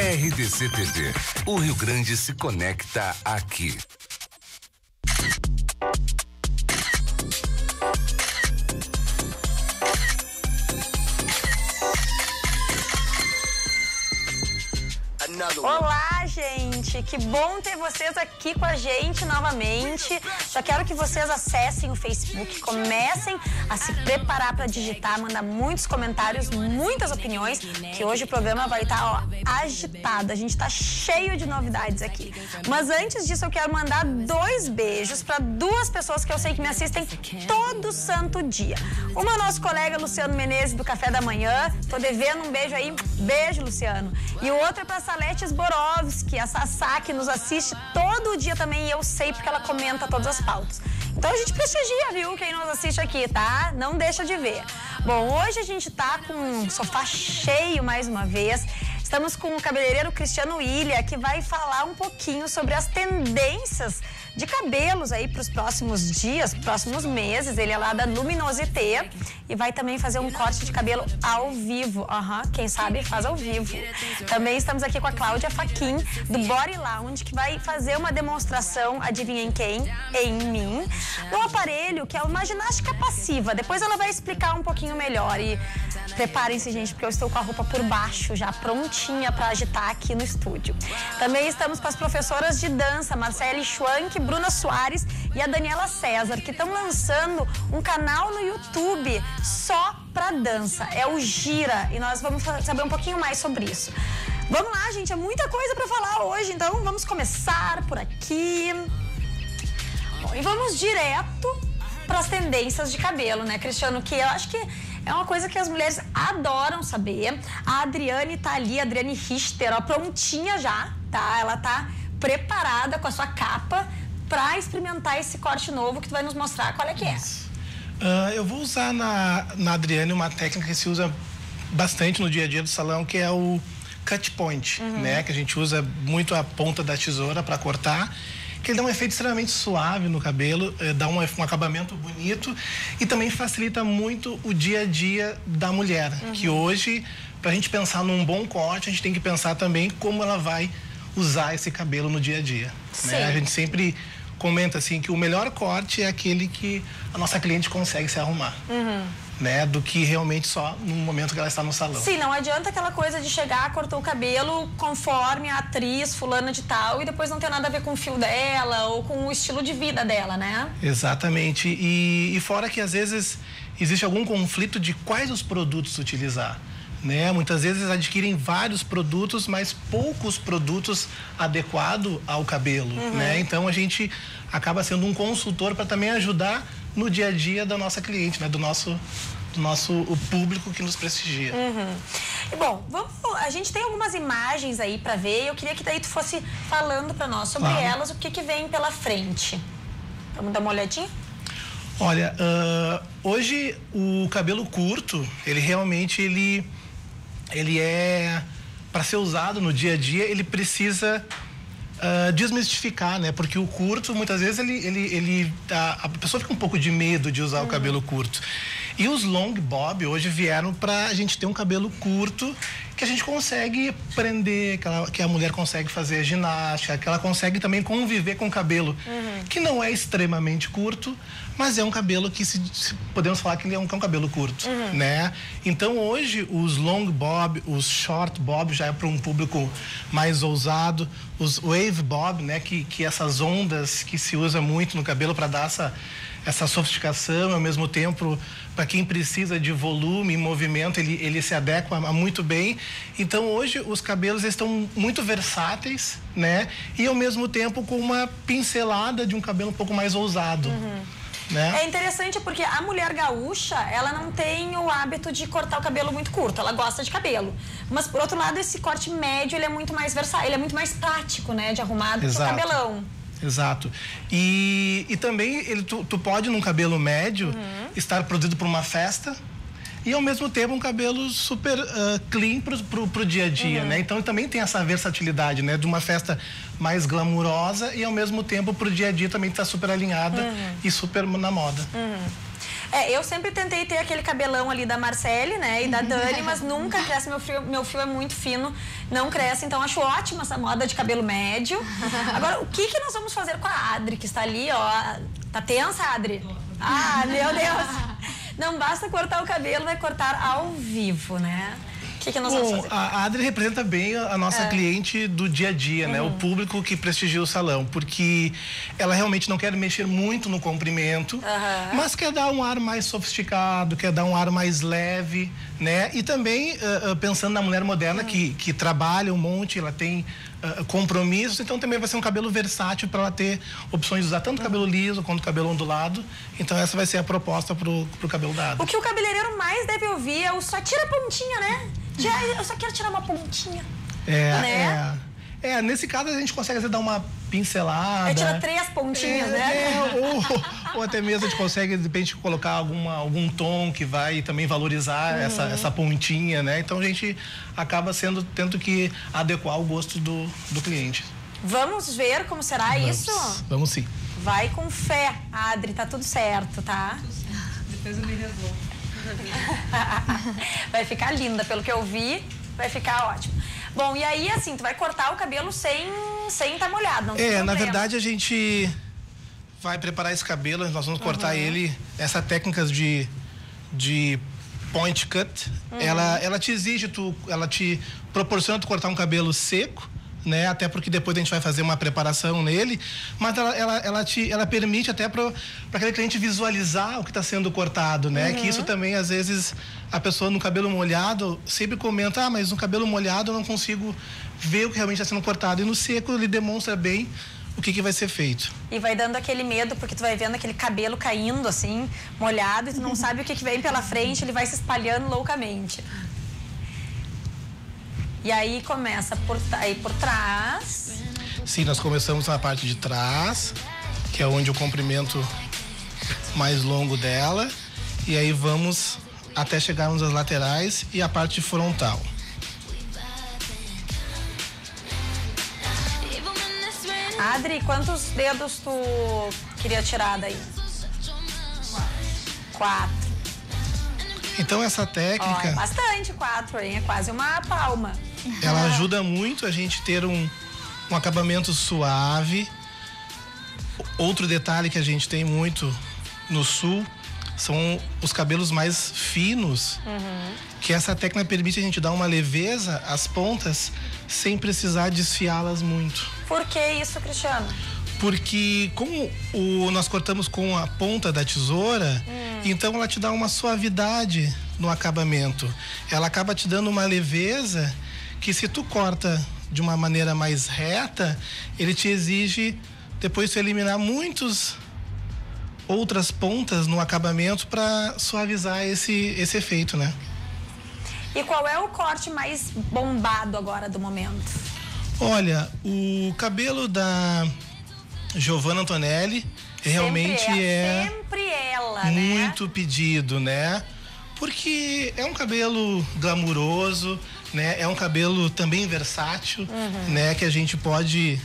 RDC TV. O Rio Grande se conecta aqui. Olá, gente! Que bom ter vocês aqui com a gente novamente. Já quero que vocês acessem o Facebook, comecem a se preparar para digitar, mandar muitos comentários, muitas opiniões, que hoje o programa vai estar tá, agitado. A gente está cheio de novidades aqui. Mas antes disso, eu quero mandar dois beijos para duas pessoas que eu sei que me assistem todo santo dia. Uma, nosso colega Luciano Menezes, do Café da Manhã. Tô devendo um beijo aí. Beijo, Luciano. E o outro é para Salete Zborovski, a Sassá, que nos assiste todo dia também, e eu sei porque ela comenta todas as pautas. Então a gente prestigia, viu, quem nos assiste aqui, tá? Não deixa de ver. Bom, hoje a gente tá com um sofá cheio mais uma vez. Estamos com o cabeleireiro Cristiano Ilha, que vai falar um pouquinho sobre as tendências de cabelos aí para os próximos dias, próximos meses. Ele é lá da Luminosité e vai também fazer um corte de cabelo ao vivo. Uhum, quem sabe faz ao vivo. Também estamos aqui com a Cláudia Faquin, do Body Lounge, que vai fazer uma demonstração, adivinha em quem? Em mim. Um aparelho que é uma ginástica passiva. Depois ela vai explicar um pouquinho melhor. E preparem-se, gente, porque eu estou com a roupa por baixo, já prontinha para agitar aqui no estúdio. Também estamos com as professoras de dança, Marcele Schwank, Bruna Soares e a Daniela César, que estão lançando um canal no YouTube só para dança. É o Gira e nós vamos saber um pouquinho mais sobre isso. Vamos lá, gente, é muita coisa para falar hoje, então vamos começar por aqui. Bom, e vamos direto para as tendências de cabelo, né, Cristiano? Que eu acho que é uma coisa que as mulheres adoram saber. A Adriane tá ali, a Adriane Richter, ó, prontinha já, tá? Ela tá preparada com a sua capa para experimentar esse corte novo que tu vai nos mostrar qual é que é. Uh, eu vou usar na, na Adriane uma técnica que se usa bastante no dia a dia do salão, que é o cut point, uhum. né? Que a gente usa muito a ponta da tesoura para cortar que ele dá um efeito extremamente suave no cabelo, eh, dá um, um, acabamento bonito e também facilita muito o dia a dia da mulher, uhum. que hoje, para a gente pensar num bom corte, a gente tem que pensar também como ela vai usar esse cabelo no dia a dia. Né? A gente sempre comenta assim que o melhor corte é aquele que a nossa cliente consegue se arrumar. Uhum. Né, do que realmente só no momento que ela está no salão. Sim, não adianta aquela coisa de chegar, cortou o cabelo conforme a atriz fulana de tal e depois não ter nada a ver com o fio dela ou com o estilo de vida dela, né? Exatamente. E, e fora que às vezes existe algum conflito de quais os produtos utilizar né? Muitas vezes adquirem vários produtos, mas poucos produtos adequados ao cabelo, uhum. né? Então a gente acaba sendo um consultor para também ajudar no dia a dia da nossa cliente, né? Do nosso do nosso o público que nos prestigia. Uhum. Bom, vamos, a gente tem algumas imagens aí para ver. Eu queria que daí tu fosse falando para nós sobre claro. elas, o que que vem pela frente. Vamos dar uma olhadinha? Olha, uh, hoje o cabelo curto, ele realmente ele ele é para ser usado no dia a dia, ele precisa uh, desmistificar, né? Porque o curto, muitas vezes, ele, ele, ele a, a pessoa fica um pouco de medo de usar uhum. o cabelo curto. E os long bob hoje vieram para a gente ter um cabelo curto que a gente consegue prender, que, ela, que a mulher consegue fazer ginástica, que ela consegue também conviver com o cabelo, uhum. que não é extremamente curto, mas é um cabelo que se, podemos falar que ele é um, é um cabelo curto, uhum. né? Então hoje os long bob, os short bob já é para um público mais ousado, os wave bob, né? Que, que essas ondas que se usa muito no cabelo para dar essa essa sofisticação, ao mesmo tempo, para quem precisa de volume e movimento, ele, ele se adequa muito bem. Então, hoje, os cabelos estão muito versáteis, né? E, ao mesmo tempo, com uma pincelada de um cabelo um pouco mais ousado. Uhum. Né? É interessante porque a mulher gaúcha, ela não tem o hábito de cortar o cabelo muito curto, ela gosta de cabelo. Mas por outro lado, esse corte médio, ele é muito mais versátil, ele é muito mais prático, né, de arrumar do que o cabelão. Exato. E, e também ele, tu, tu pode, num cabelo médio, uhum. estar produzido por uma festa e ao mesmo tempo um cabelo super uh, clean pro, pro, pro, dia a dia, uhum. né? Então também tem essa versatilidade, né? De uma festa mais glamurosa e ao mesmo tempo pro dia a dia também está super alinhada uhum. e super na moda. Uhum. É, eu sempre tentei ter aquele cabelão ali da Marcele, né, e da Dani, mas nunca cresce. Meu fio, meu fio é muito fino, não cresce. Então acho ótima essa moda de cabelo médio. Agora, o que, que nós vamos fazer com a Adri, que está ali, ó? Tá tensa, Adri? Ah, meu Deus! Não basta cortar o cabelo, vai cortar ao vivo, né? O que, que nós Bom, vamos fazer? a Adri representa bem a nossa É. cliente do dia a dia, né? Uhum. O público que prestigia o salão, porque ela realmente não quer mexer muito no comprimento, Aham. mas quer dar um ar mais sofisticado, quer dar um ar mais leve, né? E também ah, ah, pensando na mulher moderna que, que trabalha um monte, ela tem ah, compromissos, então também vai ser um cabelo versátil para ela ter opções de usar tanto cabelo liso quanto cabelo ondulado. Então essa vai ser a proposta pro, pro cabelo da Adri. O que o cabeleireiro mais deve ouvir é o só tira a pontinha, né? Tira- eu só quero tirar uma pontinha. É, Né? é. É, nesse caso a gente consegue às vezes, dar uma pincelada. Aí tira três pontinhas, É, né? é, ou, ou até mesmo a gente consegue, de repente, colocar alguma, algum tom que vai também valorizar Uhum. essa, essa pontinha, né? Então a gente acaba sendo, tendo que adequar o gosto do, do cliente. Vamos ver como será Vamos. isso? Vamos sim. Vai com fé, Adri, tá tudo certo, tá? Depois eu me resolvo. vai ficar linda, pelo que eu vi, vai ficar ótimo. Bom, e aí, assim, tu vai cortar o cabelo sem sem tá molhado, não tem É, na problema. verdade a gente vai preparar esse cabelo, nós vamos cortar Uhum. ele, essa técnica de, de point cut, Uhum. ela, ela te exige, tu, ela te proporciona tu cortar um cabelo seco, né? Até porque depois a gente vai fazer uma preparação nele, mas ela, ela, ela, te, ela permite até para aquele cliente visualizar o que está sendo cortado, né? Que Uhum. isso também, às vezes, a pessoa no cabelo molhado sempre comenta, ah, mas no cabelo molhado eu não consigo ver o que realmente está sendo cortado. E no seco ele demonstra bem o que, que vai ser feito. E vai dando aquele medo, porque tu vai vendo aquele cabelo caindo, assim, molhado, e tu não sabe o que, que vem pela frente, ele vai se espalhando loucamente. E aí começa por, aí por trás. Sim, nós começamos na parte de trás, que é onde o comprimento mais longo dela, e aí vamos até chegarmos às laterais e a parte frontal. Adri, quantos dedos tu queria tirar daí? Quatro. Então essa Ó, é técnica, bastante quatro, hein? É quase uma palma. Ela ajuda muito a gente ter um, um acabamento suave. Outro detalhe que a gente tem muito no sul são os cabelos mais finos, que essa técnica permite a gente dar uma leveza às pontas sem precisar desfiá-las muito. Por que isso, Cristiano? Porque como o, nós cortamos com a ponta da tesoura, então ela te dá uma suavidade no acabamento. Ela acaba te dando uma leveza que se tu corta de uma maneira mais reta, ele te exige depois tu eliminar muitos outras pontas no acabamento para suavizar esse, esse efeito, né? E qual é o corte mais bombado agora do momento? Olha, o cabelo da Giovanna Antonelli realmente sempre é Sempre ela, né? muito pedido, né? Porque é um cabelo glamuroso, né? É um cabelo também versátil, Uhum. né? Que a gente pode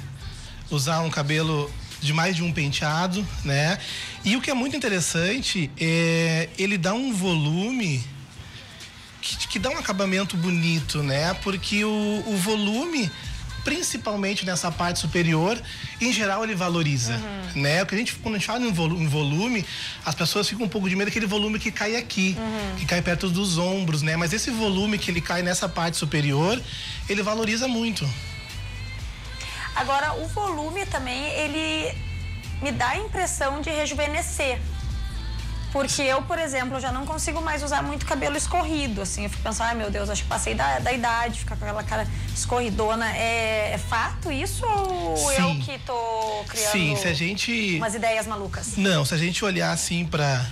usar um cabelo de mais de um penteado, né? E o que é muito interessante é ele dá um volume que, que dá um acabamento bonito, né? Porque o, o volume, principalmente nessa parte superior, em geral ele valoriza, né? O que a gente, quando a gente fala em volu- em volume, as pessoas ficam um pouco de medo daquele volume que cai aqui, que cai perto dos ombros, né? Mas esse volume que ele cai nessa parte superior, ele valoriza muito. Agora, o volume também, ele me dá a impressão de rejuvenescer. Porque eu, por exemplo, eu já não consigo mais usar muito cabelo escorrido, assim. Eu fico pensando, ai meu Deus, acho que passei da, da idade, ficar com aquela cara escorridona. É, é fato isso ou eu Sim. que tô criando Sim, se a gente umas ideias malucas? Não, se a gente olhar assim para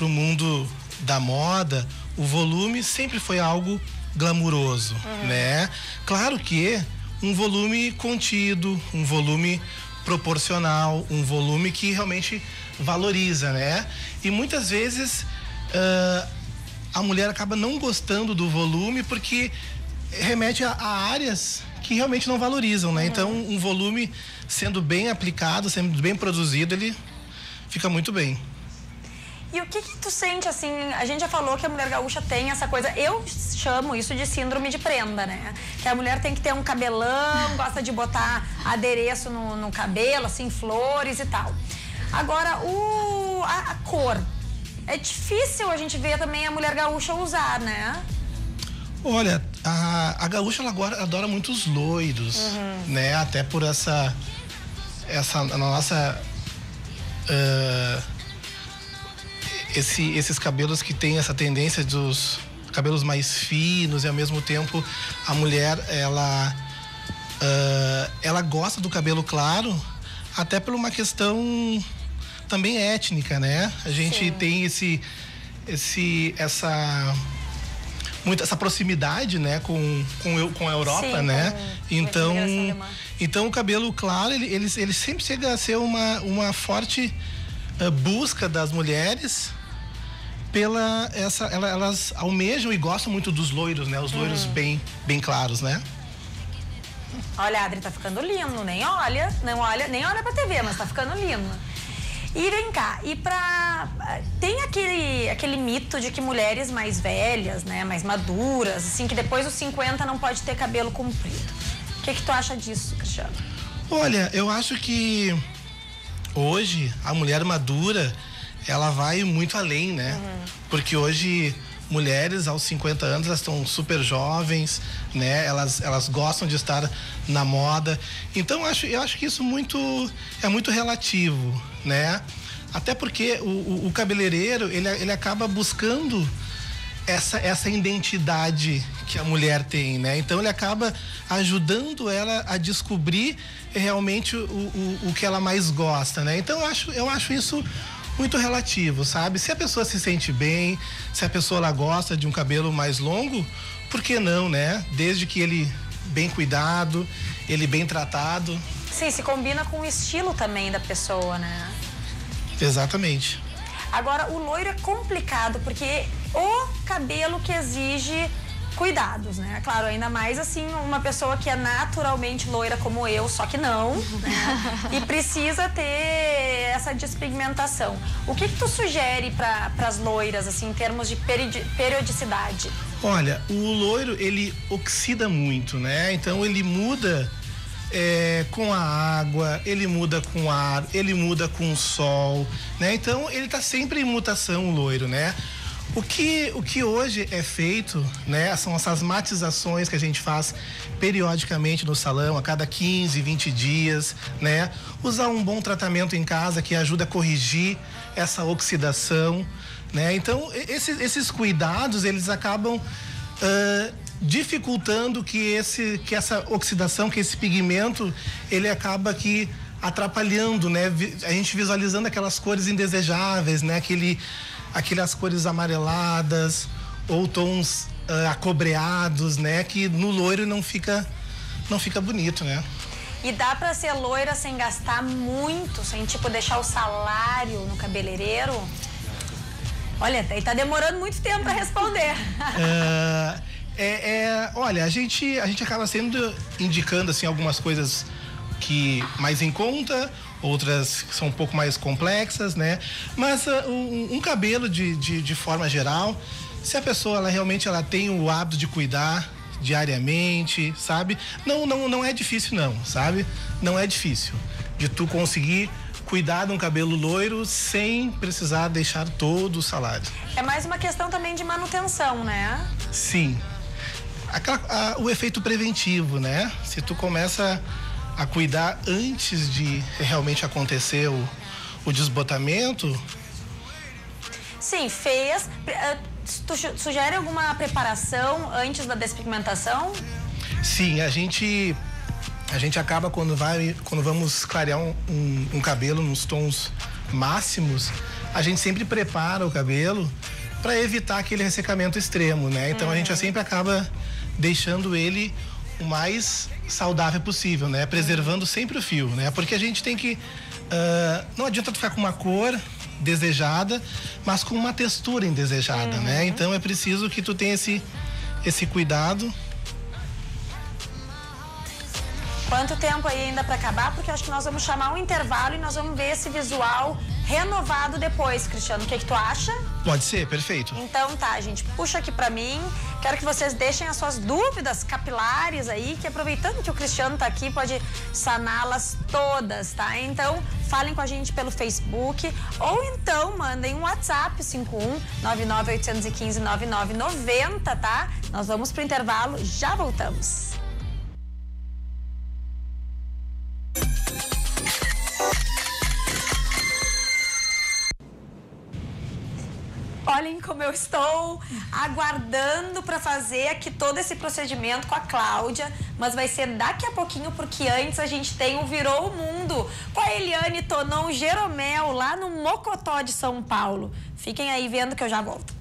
o mundo da moda, o volume sempre foi algo glamuroso, né? Claro que um volume contido, um volume proporcional, um volume que realmente valoriza, né? E muitas vezes ah, a mulher acaba não gostando do volume porque remete a, a áreas que realmente não valorizam, né? Então, um volume sendo bem aplicado, sendo bem produzido, ele fica muito bem. E o que que tu sente, assim, a gente já falou que a mulher gaúcha tem essa coisa, eu chamo isso de síndrome de prenda, né? Que a mulher tem que ter um cabelão, gosta de botar adereço no, no cabelo, assim, flores e tal. Agora, o, a, a cor, é difícil a gente ver também a mulher gaúcha usar, né? Olha, a, a gaúcha ela agora adora muito os loiros, né? Até por essa essa a nossa ah, esse, esses cabelos que tem essa tendência dos cabelos mais finos e ao mesmo tempo a mulher ela ah, ela gosta do cabelo claro até por uma questão também étnica, né? A gente Sim. tem esse esse essa muito essa proximidade, né, com com, eu- com a Europa, Sim, né? com- então alemã. então o cabelo claro ele, ele, ele sempre chega a ser uma uma forte ah, busca das mulheres pela essa ela- elas almejam e gostam muito dos loiros, né? Os loiros Hum. bem bem claros, né? Olha, a Adri tá ficando lindo, nem olha, não olha, nem olha pra TV, mas tá ficando lindo. E vem cá, e pra. Tem aquele, aquele mito de que mulheres mais velhas, né, mais maduras, assim, que depois dos 50 não pode ter cabelo comprido. O que, que tu acha disso, Cristiano? Olha, eu acho que hoje a mulher madura ela vai muito além, né? Porque hoje mulheres aos 50 anos elas estão super jovens, né? Elas, elas gostam de estar na moda. Então eu acho, eu acho que isso muito é muito relativo, né? Até porque o, o, o cabeleireiro ele, ele acaba buscando essa, essa identidade que a mulher tem, né? Então ele acaba ajudando ela a descobrir realmente o, o, o que ela mais gosta, né? Então eu acho, eu acho isso muito relativo, sabe? Se a pessoa se sente bem, se a pessoa ela gosta de um cabelo mais longo, por que não, né? Desde que ele bem cuidado, ele bem tratado. Sim, se combina com o estilo também da pessoa, né? Exatamente. Agora, o loiro é complicado porque o cabelo que exige cuidados, né? Claro, ainda mais assim, uma pessoa que é naturalmente loira como eu, só que não, né? E precisa ter essa despigmentação. O que que tu sugere para as loiras, assim, em termos de periodicidade? Olha, o loiro ele oxida muito, né? Então ele muda é, com a água, ele muda com o ar, ele muda com o sol, né? Então ele tá sempre em mutação, o loiro, né? O que, o que hoje é feito, né, são essas matizações que a gente faz periodicamente no salão, a cada 15, 20 dias, né? Usar um bom tratamento em casa que ajuda a corrigir essa oxidação, né? Então, esses, esses cuidados, eles acabam ah, dificultando que, esse, que essa oxidação, que esse pigmento, ele acaba aqui atrapalhando, né? A gente visualizando aquelas cores indesejáveis, né? Aquele, aquelas cores amareladas ou tons ah, acobreados, né? Que no loiro não fica, não fica bonito, né? E dá pra ser loira sem gastar muito, sem tipo deixar o salário no cabeleireiro? Olha, tá demorando muito tempo pra responder. Ah, é, é, olha, a gente, a gente acaba sendo indicando assim algumas coisas que mais em conta, outras que são um pouco mais complexas, né? Mas ah, um, um cabelo de, de, de forma geral, se a pessoa ela realmente ela tem o hábito de cuidar diariamente, sabe? Não, não, não é difícil não, sabe? Não é difícil de tu conseguir cuidar de um cabelo loiro sem precisar deixar todo o salário. É mais uma questão também de manutenção, né? Sim. Aquela- a- o efeito preventivo, né? Se tu começa a cuidar antes de realmente acontecer o, o desbotamento, Sim, fez. Eh, Tu su- sugere alguma preparação antes da despigmentação? sim, a gente a gente acaba quando vai quando vamos clarear um, um- um cabelo nos tons máximos, a gente sempre prepara o cabelo para evitar aquele ressecamento extremo, né? Então a gente sempre acaba deixando ele o mais saudável possível, né? Preservando sempre o fio, né? Porque a gente tem que ah, não adianta tu ficar com uma cor desejada, mas com uma textura indesejada, né? Então é preciso que tu tenha esse esse cuidado Quanto tempo aí ainda para acabar? Porque acho que nós vamos chamar um intervalo e nós vamos ver esse visual renovado depois, Cristiano. O que, que tu acha? Pode ser, perfeito. Então tá, gente, puxa aqui para mim. Quero que vocês deixem as suas dúvidas capilares aí, que aproveitando que o Cristiano tá aqui, pode saná-las todas, tá? Então, falem com a gente pelo Facebook ou então mandem um WhatsApp 51 99815 9990, tá? Nós vamos pro intervalo, já voltamos. Olhem como eu estou aguardando para fazer aqui todo esse procedimento com a Cláudia, mas vai ser daqui a pouquinho, porque antes a gente tem o Virou o Mundo com a Eliane Tonon Jeromel, lá no Mocotó de São Paulo. Fiquem aí vendo que eu já volto.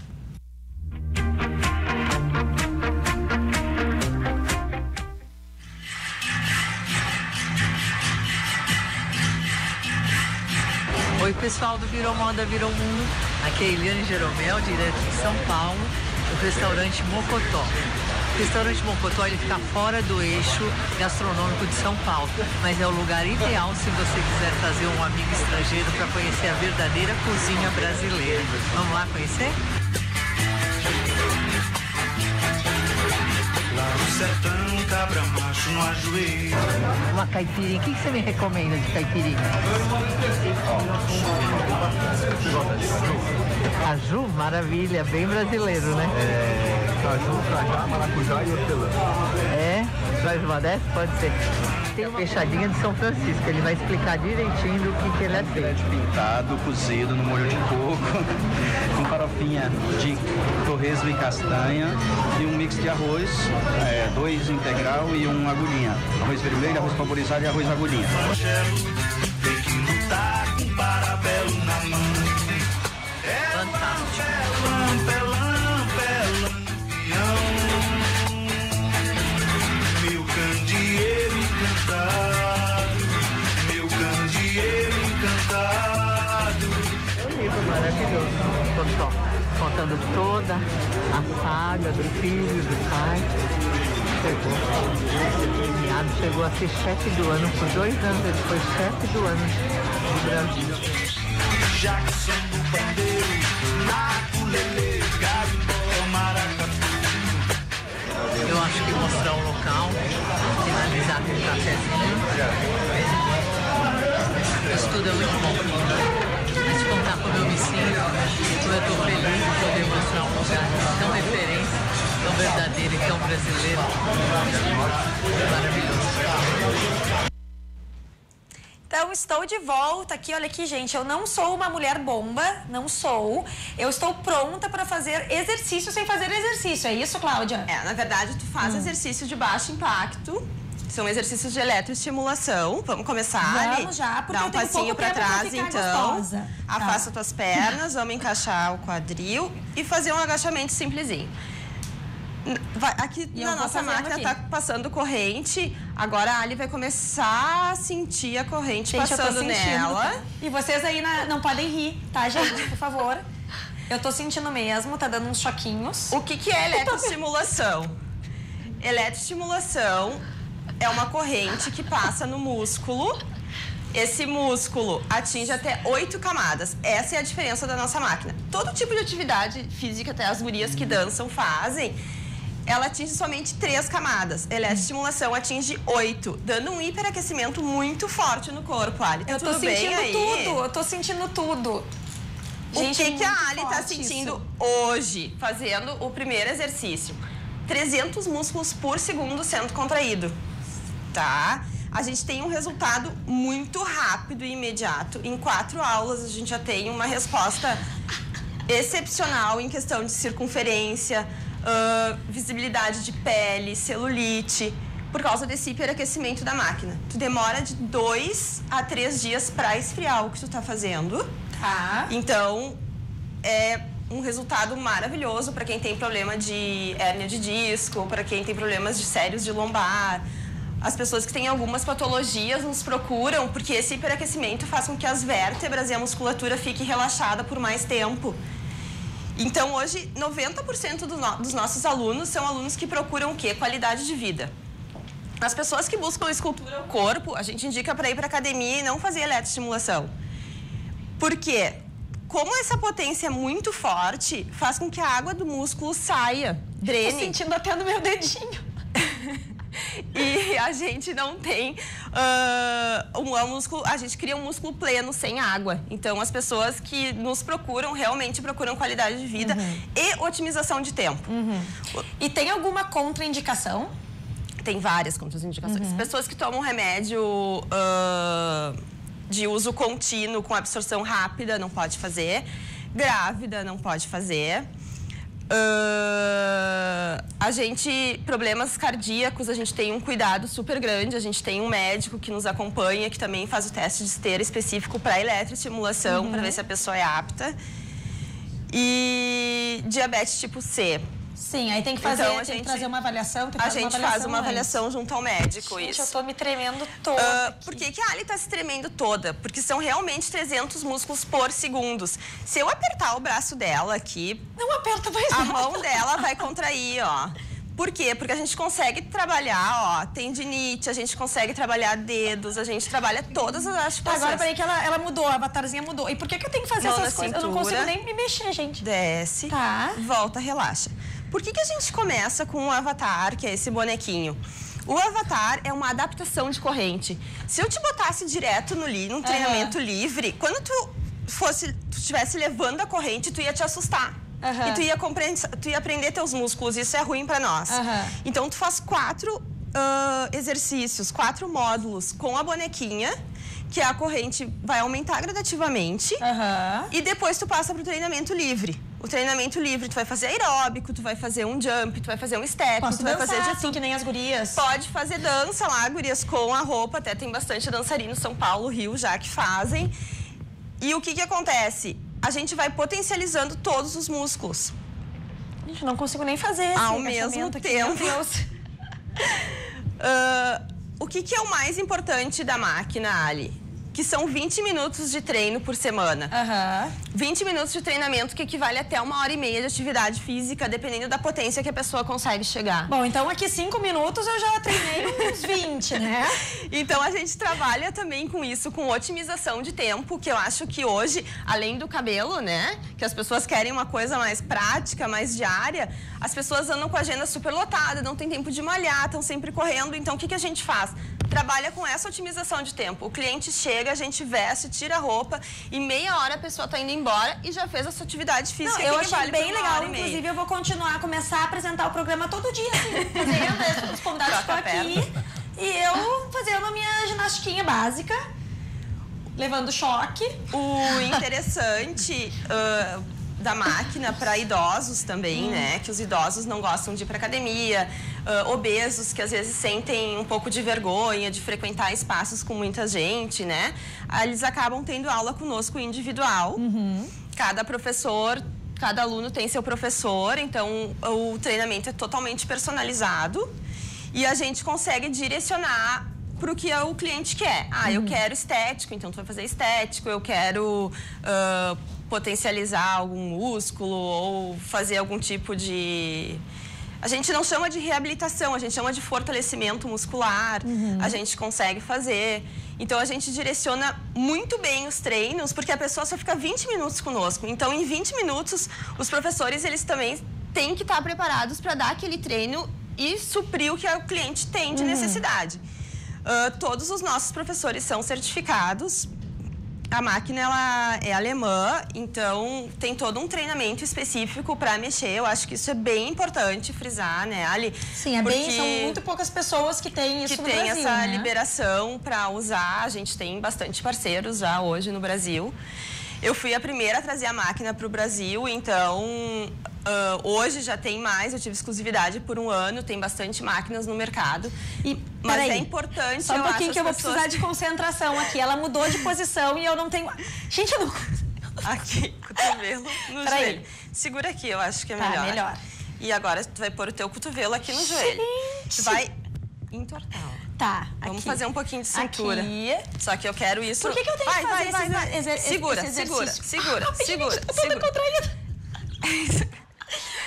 Oi, pessoal do Virou Moda, Virou Mundo. Aqui é Eliane Jeromel, direto de São Paulo, do restaurante Mocotó. O restaurante Mocotó ele fica fora do eixo gastronômico de São Paulo, mas é o lugar ideal se você quiser trazer um amigo estrangeiro para conhecer a verdadeira cozinha brasileira. Vamos lá conhecer? sertão, cabra macho no ajoelho. Uma caipirinha. O que, que você me recomenda de caipirinha? Caju, maravilha, bem brasileiro, né? É, caju, cajá, maracujá e hortelã. É? Traz uma dessa? Pode ser. Tem uma de São Francisco, ele vai explicar direitinho do que, que ele é feito. pintado, cozido no molho de coco, com farofinha de torresmo e castanha e um mix de arroz, é, dois integral e um agulhinha. Arroz vermelho, arroz saborizado e arroz agulhinha. Totó, contando toda a saga do filho, do pai. Chegou. O chegou a ser chefe do ano por dois anos. Ele foi chefe do ano do Brasil. Jackson do pandeiro, garimbó, maracatu. Eu acho que mostrar o local, finalizar com um cafezinho. Isso tudo é muito bom. Brasileiro. Maravilhoso. Então, estou de volta aqui. Olha aqui, gente. Eu não sou uma mulher bomba, não sou. Eu estou pronta para fazer exercício sem fazer exercício. É isso, Cláudia? É, na verdade, tu faz exercício de baixo impacto. São exercícios de eletroestimulação. Vamos começar Vamos ali. já, porque Dá eu um tenho passinho pra trás, então. gostosa. Tá. Afasta tuas pernas, vamos encaixar o quadril e fazer um agachamento simplesinho. Vai- aqui E na nossa máquina aqui. tá passando corrente. Agora a Ali vai começar a sentir a corrente Gente, passando nela. E vocês aí na- não podem rir, tá, gente? Por favor. Eu tô sentindo mesmo, tá dando uns choquinhos. O que, que é eletroestimulação? Eletroestimulação é uma corrente que passa no músculo. Esse músculo atinge até oito camadas. Essa é a diferença da nossa máquina. Todo tipo de atividade física, até as gurias que dançam fazem, ela atinge somente três camadas. Eletroestimulação atinge oito, dando um hiperaquecimento muito forte no corpo, Ali. Tá Eu tô sentindo aí? tudo, eu tô sentindo tudo. O que, que a Ali tá sentindo isso. hoje, fazendo o primeiro exercício? 300 músculos por segundo sendo contraído, tá? A gente tem um resultado muito rápido e imediato. Em quatro aulas, a gente já tem uma resposta excepcional em questão de circunferência, ah, visibilidade de pele, celulite, por causa desse hiperaquecimento da máquina. Tu demora de dois a três dias para esfriar o que tu tá fazendo. Tá. Então, é um resultado maravilhoso para quem tem problema de hérnia de disco, para quem tem problemas de sérios de lombar. As pessoas que têm algumas patologias nos procuram porque esse hiperaquecimento faz com que as vértebras e a musculatura fiquem relaxada por mais tempo. Então, hoje, 90% do no- dos nossos alunos são alunos que procuram o quê? Qualidade de vida. As pessoas que buscam escultura ao corpo, a gente indica para ir para academia e não fazer eletroestimulação. Por quê? Como essa potência é muito forte, faz com que a água do músculo saia, Tô drene. sentindo até no meu dedinho. e a gente não tem ah, um, um músculo, a gente cria um músculo pleno sem água. Então as pessoas que nos procuram realmente procuram qualidade de vida e otimização de tempo. E tem alguma contraindicação? Tem várias contraindicações. Pessoas que tomam remédio ah, de uso contínuo com absorção rápida não pode fazer. Grávida não pode fazer. Ah, a gente, problemas cardíacos, a gente tem um cuidado super grande. A gente tem um médico que nos acompanha, que também faz o teste de esteira específico para eletroestimulação, para ver se a pessoa é apta. E diabetes tipo C. Sim, aí tem que fazer, Então, a tem que gente- trazer uma avaliação. A gente faz uma antes. avaliação junto ao médico. Gente, isso. eu tô me tremendo toda. Ah, aqui. por que, que a Ali tá se tremendo toda? Porque são realmente 300 músculos por segundos. Se eu apertar o braço dela aqui, Não aperta mais a nada. mão dela vai contrair, ó. Por quê? Porque a gente consegue trabalhar, ó, tendinite, a gente consegue trabalhar dedos, a gente trabalha todas as Tá, articulações. agora peraí que ela, ela mudou, a avatarzinha mudou. E por que, que eu tenho que fazer Mão essas coisas? Eu não consigo nem me mexer, gente. Desce, Tá. volta, relaxa. Por que, que a gente começa com o avatar, que é esse bonequinho? O avatar é uma adaptação de corrente. Se eu te botasse direto no li, num treinamento livre, quando tu fosse, tu estivesse levando a corrente, tu ia te assustar. Aham. E tu ia, tu ia aprender teus músculos, isso é ruim pra nós. Aham. Então tu faz quatro ah, exercícios, quatro módulos com a bonequinha, que a corrente vai aumentar gradativamente. E depois tu passa pro treinamento livre. O treinamento livre, tu vai fazer aeróbico, tu vai fazer um jump, tu vai fazer um step, Posso tu vai dançar fazer de assim que nem as gurias? Pode fazer dança lá, gurias, com a roupa. Até tem bastante dançarino São Paulo, Rio já que fazem. E o que que acontece? A gente vai potencializando todos os músculos. Gente, não consigo nem fazer esse Ao agachamento mesmo aqui, tempo. Meu Deus. Ah, o que, que é o mais importante da máquina, Ali? Que são 20 minutos de treino por semana. Aham. 20 minutos de treinamento que equivale até uma hora e meia de atividade física, dependendo da potência que a pessoa consegue chegar. Bom, então aqui cinco minutos eu já treinei uns 20, né? Então a gente trabalha também com isso, com otimização de tempo, que eu acho que hoje, além do cabelo, né, que as pessoas querem uma coisa mais prática, mais diária, as pessoas andam com a agenda super lotada, não tem tempo de malhar, estão sempre correndo. Então o que, que a gente faz? Trabalha com essa otimização de tempo. O cliente chega, a gente veste, tira a roupa e meia hora a pessoa está indo embora e já fez a sua atividade física. Não, eu achei equivale bem legal. Inclusive, eu vou continuar a começar a apresentar o programa todo dia, assim, fazendo. Os convidados estão aqui. E eu fazendo a minha ginastiquinha básica, levando choque. O interessante ah, da máquina para idosos também, né? Que os idosos não gostam de ir para academia, ah, obesos que às vezes sentem um pouco de vergonha de frequentar espaços com muita gente, né? Ah, Eles acabam tendo aula conosco individual. Cada professor, cada aluno tem seu professor, então o treinamento é totalmente personalizado e a gente consegue direcionar para o que o cliente quer. Ah, eu quero estético, então tu vai fazer estético. Eu quero ah, potencializar algum músculo ou fazer algum tipo de... A gente não chama de reabilitação, a gente chama de fortalecimento muscular. A gente consegue fazer. Então a gente direciona muito bem os treinos, porque a pessoa só fica 20 minutos conosco. Então em 20 minutos, os professores eles também têm que estar preparados para dar aquele treino e suprir o que o cliente tem de necessidade. Ah, todos os nossos professores são certificados. A máquina ela é alemã, então tem todo um treinamento específico para mexer. Eu acho que isso é bem importante frisar, né, Ali? Sim, é bem, são muito poucas pessoas que têm isso que no tem Brasil, essa né? liberação para usar. A gente tem bastante parceiros já hoje no Brasil. Eu fui a primeira a trazer a máquina para o Brasil, então ah, hoje já tem mais. Eu tive exclusividade por um ano, tem bastante máquinas no mercado. E, Mas peraí, é importante. Só um eu pouquinho que eu vou pessoas- precisar de concentração aqui. Ela mudou de posição e eu não tenho. Gente, eu não. Aqui, cotovelo no Peraí. joelho. Segura aqui, eu acho que é Tá, melhor. melhor. E agora tu vai pôr o teu cotovelo aqui no joelho. Gente. Tu vai entortar. Tá. Vamos aqui. fazer um pouquinho de cintura. Aqui. Só que eu quero isso. Por que, que eu tenho vai, que fazer vai, vai, Segura, esse segura, exercício? segura, gente, segura, tô toda segura. contraída.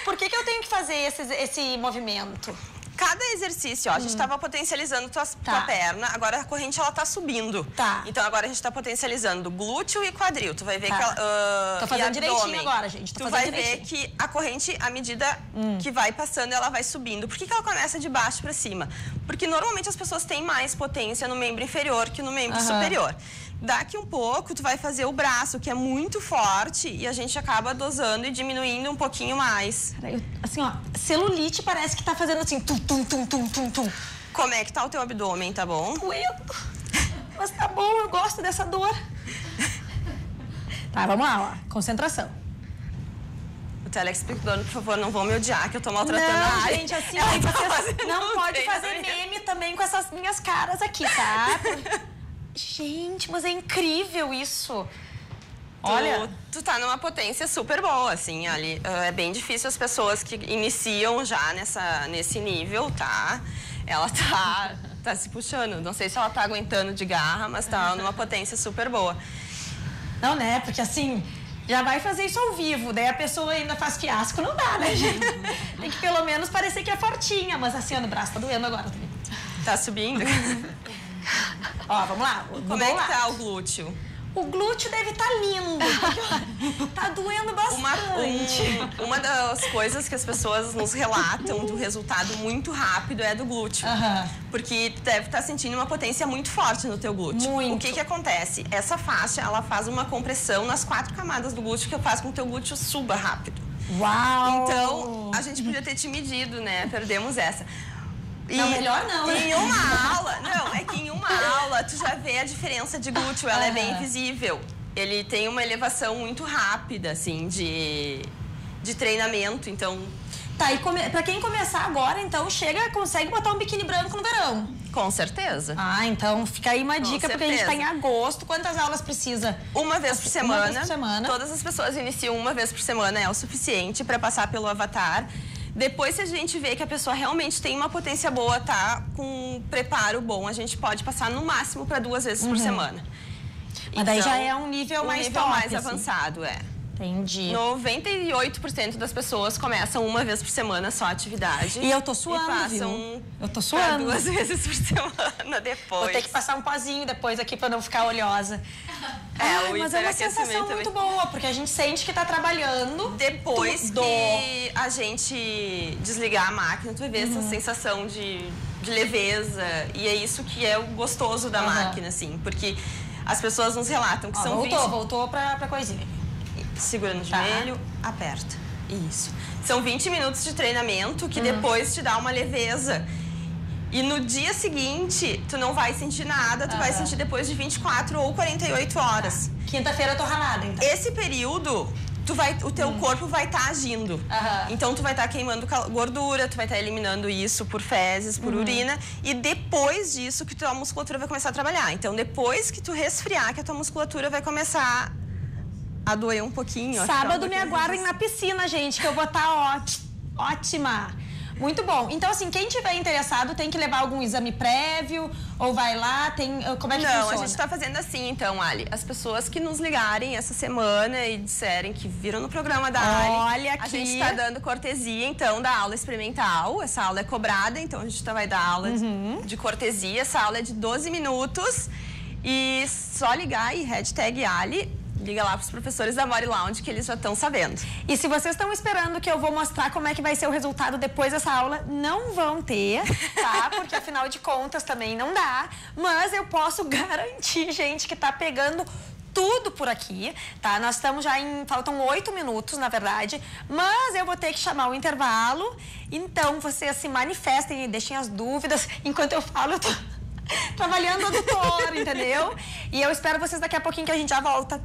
Por que, que eu tenho que fazer esse, esse movimento? Cada exercício, ó, a gente estava potencializando tua, tua Tá. perna, agora a corrente ela tá subindo. Tá. Então agora a gente tá potencializando glúteo e quadril. Tu vai ver Tá. que ela. ah, Tô fazendo direitinho agora, gente, tô tu vai ver direitinho. que a corrente, à medida que vai passando, ela vai subindo. Por que, que ela começa de baixo para cima? Porque normalmente as pessoas têm mais potência no membro inferior que no membro Aham. superior. Daqui um pouco, tu vai fazer o braço, que é muito forte, e a gente acaba dosando e diminuindo um pouquinho mais. Eu- assim, ó, celulite parece que tá fazendo assim, tum, tum, tum, tum, tum, tum. Como é que tá o teu abdômen, tá bom? Doendo. Mas tá bom, eu gosto dessa dor. Tá, vamos lá, ó. Concentração. O telespectador, por favor, não vão me odiar, que eu tô maltratando a Não, área. gente, assim, tá vocês fazendo não pode fazer meme também com essas minhas caras aqui, tá? Gente, mas é incrível isso. Olha, Tu, tu tá numa potência super boa, assim, ali. ah, É bem difícil as pessoas que iniciam já nessa, nesse nível, tá? Ela tá, tá se puxando. Não sei se ela tá aguentando de garra, mas tá numa potência super boa. não, né? Porque assim, já vai fazer isso ao vivo, daí a pessoa ainda faz fiasco, não dá, né, gente? Tem que pelo menos parecer que é fortinha, mas assim, ó, no braço tá doendo agora também. Tá subindo? Ó, vamos lá. Como é vamos que lá. tá o glúteo? O glúteo deve estar lindo. porque, ó, tá doendo Uma, bastante. um- uma das coisas que as pessoas nos relatam do resultado muito rápido é do glúteo. Aham. Porque tu deve estar sentindo uma potência muito forte no teu glúteo. Muito. O que que acontece? Essa faixa, ela faz uma compressão nas quatro camadas do glúteo que faz com que o teu glúteo suba rápido. Uau! Então, a gente podia ter te medido, né? Perdemos essa. E Não, melhor não, né? Em uma aula, não, é que em uma aula tu já vê a diferença de glúteo, ela é bem visível. Ele tem uma elevação muito rápida, assim, de, de treinamento, então, Tá, e come... pra quem começar agora, então, chega, consegue botar um biquíni branco no verão. com certeza. Ah, então fica aí uma dica, porque a gente tá em agosto. Quantas aulas precisa? Uma vez por Uma semana. vez por semana. Todas as pessoas iniciam uma vez por semana, é o suficiente para passar pelo avatar. Depois, se a gente vê que a pessoa realmente tem uma potência boa, tá com um preparo bom, a gente pode passar no máximo para duas vezes por semana. Uhum. Mas daí já é um nível um mais nível top, mais assim. avançado, é. Entendi. 98% das pessoas começam uma vez por semana só a atividade. E eu tô suando, e passam viu? Eu tô suando. duas vezes por semana depois. Vou ter que passar um pozinho depois aqui pra não ficar oleosa. É, Ai, o mas é uma sensação também. muito boa, porque a gente sente que tá trabalhando. Depois tudo. que a gente desligar a máquina, tu vai ver Uhum. essa sensação de, de leveza. E é isso que é o gostoso da Aham. máquina, assim. Porque as pessoas nos relatam que Ó, são voltou, 20... voltou pra, pra coisinha. Segura no Tá. joelho, aperta. Isso. São 20 minutos de treinamento Uhum. que depois te dá uma leveza. E no dia seguinte, tu não vai sentir nada, tu vai Aham. sentir depois de 24 ou 48 horas. Quinta-feira eu tô ralada, então. Esse período, tu vai, o teu corpo vai estar agindo. Hum. Aham. Então tu vai estar queimando cal- gordura, tu vai estar eliminando isso por fezes, Uhum. por urina. E depois disso que tua musculatura vai começar a trabalhar. Então depois que tu resfriar, que a tua musculatura vai começar a doer um pouquinho. a Sábado me aguardem na piscina, gente, que eu vou estar ótima. Muito bom. Então, assim, quem tiver interessado tem que levar algum exame prévio ou vai lá, tem. Como é que Não, funciona? a gente tá fazendo assim, então, Ali. As pessoas que nos ligarem essa semana e disserem que viram no programa da Ali. Olha A aqui. gente tá dando cortesia, então, da aula experimental. Essa aula é cobrada, então a gente tá- vai dar aula de- Uhum. de cortesia. Essa aula é de 12 minutos. E só ligar e hashtag Ali. Liga lá pros professores da Body Lounge que eles já estão sabendo. E se vocês estão esperando que eu vou mostrar como é que vai ser o resultado depois dessa aula, não vão ter, tá? Porque afinal de contas também não dá. Mas eu posso garantir, gente, que tá pegando tudo por aqui, tá? Nós estamos já em. Faltam oito minutos, na verdade. Mas eu vou ter que chamar o intervalo. Então, vocês se manifestem e deixem as dúvidas. Enquanto eu falo, eu tô trabalhando a doutora, entendeu? E eu espero vocês daqui a pouquinho que a gente já volta.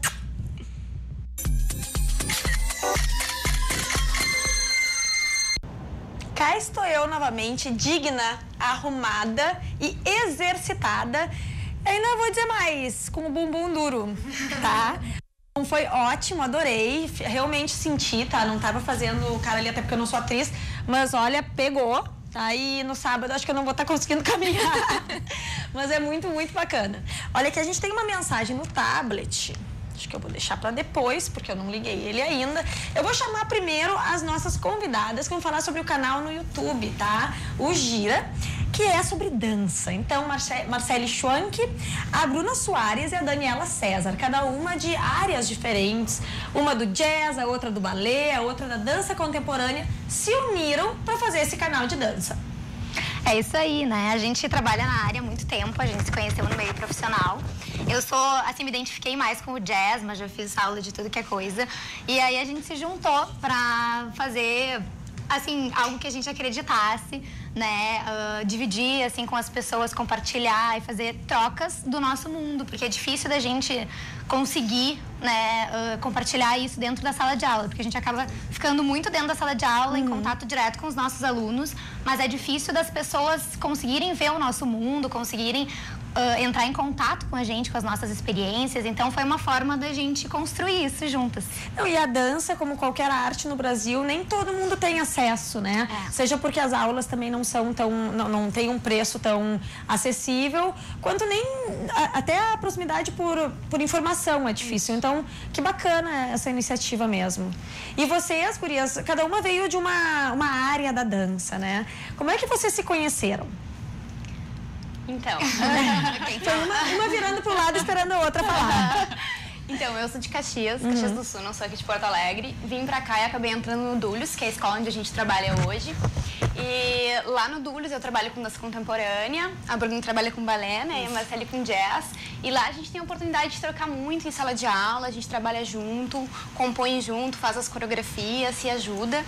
Cá estou eu novamente, digna, arrumada e exercitada. Ainda vou dizer mais, com o bumbum duro, tá? Então, Foi ótimo, adorei. Realmente senti, tá? Não tava fazendo cara ali, até porque eu não sou atriz. Mas olha, pegou. Tá? E no sábado acho que eu não vou estar conseguindo caminhar. mas é muito, muito bacana. Olha que a gente tem uma mensagem no tablet. Acho que eu vou deixar para depois, porque eu não liguei ele ainda. Eu vou chamar primeiro as nossas convidadas que vão falar sobre o canal no YouTube, tá? O Gira, que é sobre dança. Então, Marce Marcele Schwank, a Bruna Soares e a Daniela César, cada uma de áreas diferentes, uma do jazz, a outra do balé, a outra da dança contemporânea, se uniram para fazer esse canal de dança. É isso aí, né? A gente trabalha na área há muito tempo, a gente se conheceu no meio profissional. Eu sou, assim, me identifiquei mais com o jazz, mas já fiz aula de tudo que é coisa. E aí a gente se juntou pra fazer, assim, algo que a gente acreditasse, né? Uh, dividir, assim, com as pessoas, compartilhar e fazer trocas do nosso mundo. Porque é difícil da gente conseguir, né, uh, compartilhar isso dentro da sala de aula. Porque a gente acaba ficando muito dentro da sala de aula, em contato direto com os nossos alunos. Mas é difícil das pessoas conseguirem ver o nosso mundo, conseguirem uh, entrar em contato com a gente, com as nossas experiências. Então foi uma forma da gente construir isso juntas. Não, e a dança, como qualquer arte no Brasil, nem todo mundo tem acesso, né? É. Seja porque as aulas também não são tão. não, não tem um preço tão acessível, quanto nem a- até a proximidade por, por informação é difícil. Então, que bacana essa iniciativa mesmo. E vocês, Gurias, cada uma veio de uma, uma área da dança, né? Como é que vocês se conheceram? Então, Foi uma, uma virando pro lado esperando a outra falar. Então, eu sou de Caxias, Caxias do Sul, não sou aqui de Porto Alegre. Vim pra cá e acabei entrando no Dulhos, que é a escola onde a gente trabalha hoje. E lá no Dulhos eu trabalho com dança contemporânea, a Bruna trabalha com balé, né? E a Marcele com jazz. E lá a gente tem a oportunidade de trocar muito em sala de aula, a gente trabalha junto, compõe junto, faz as coreografias, se ajuda.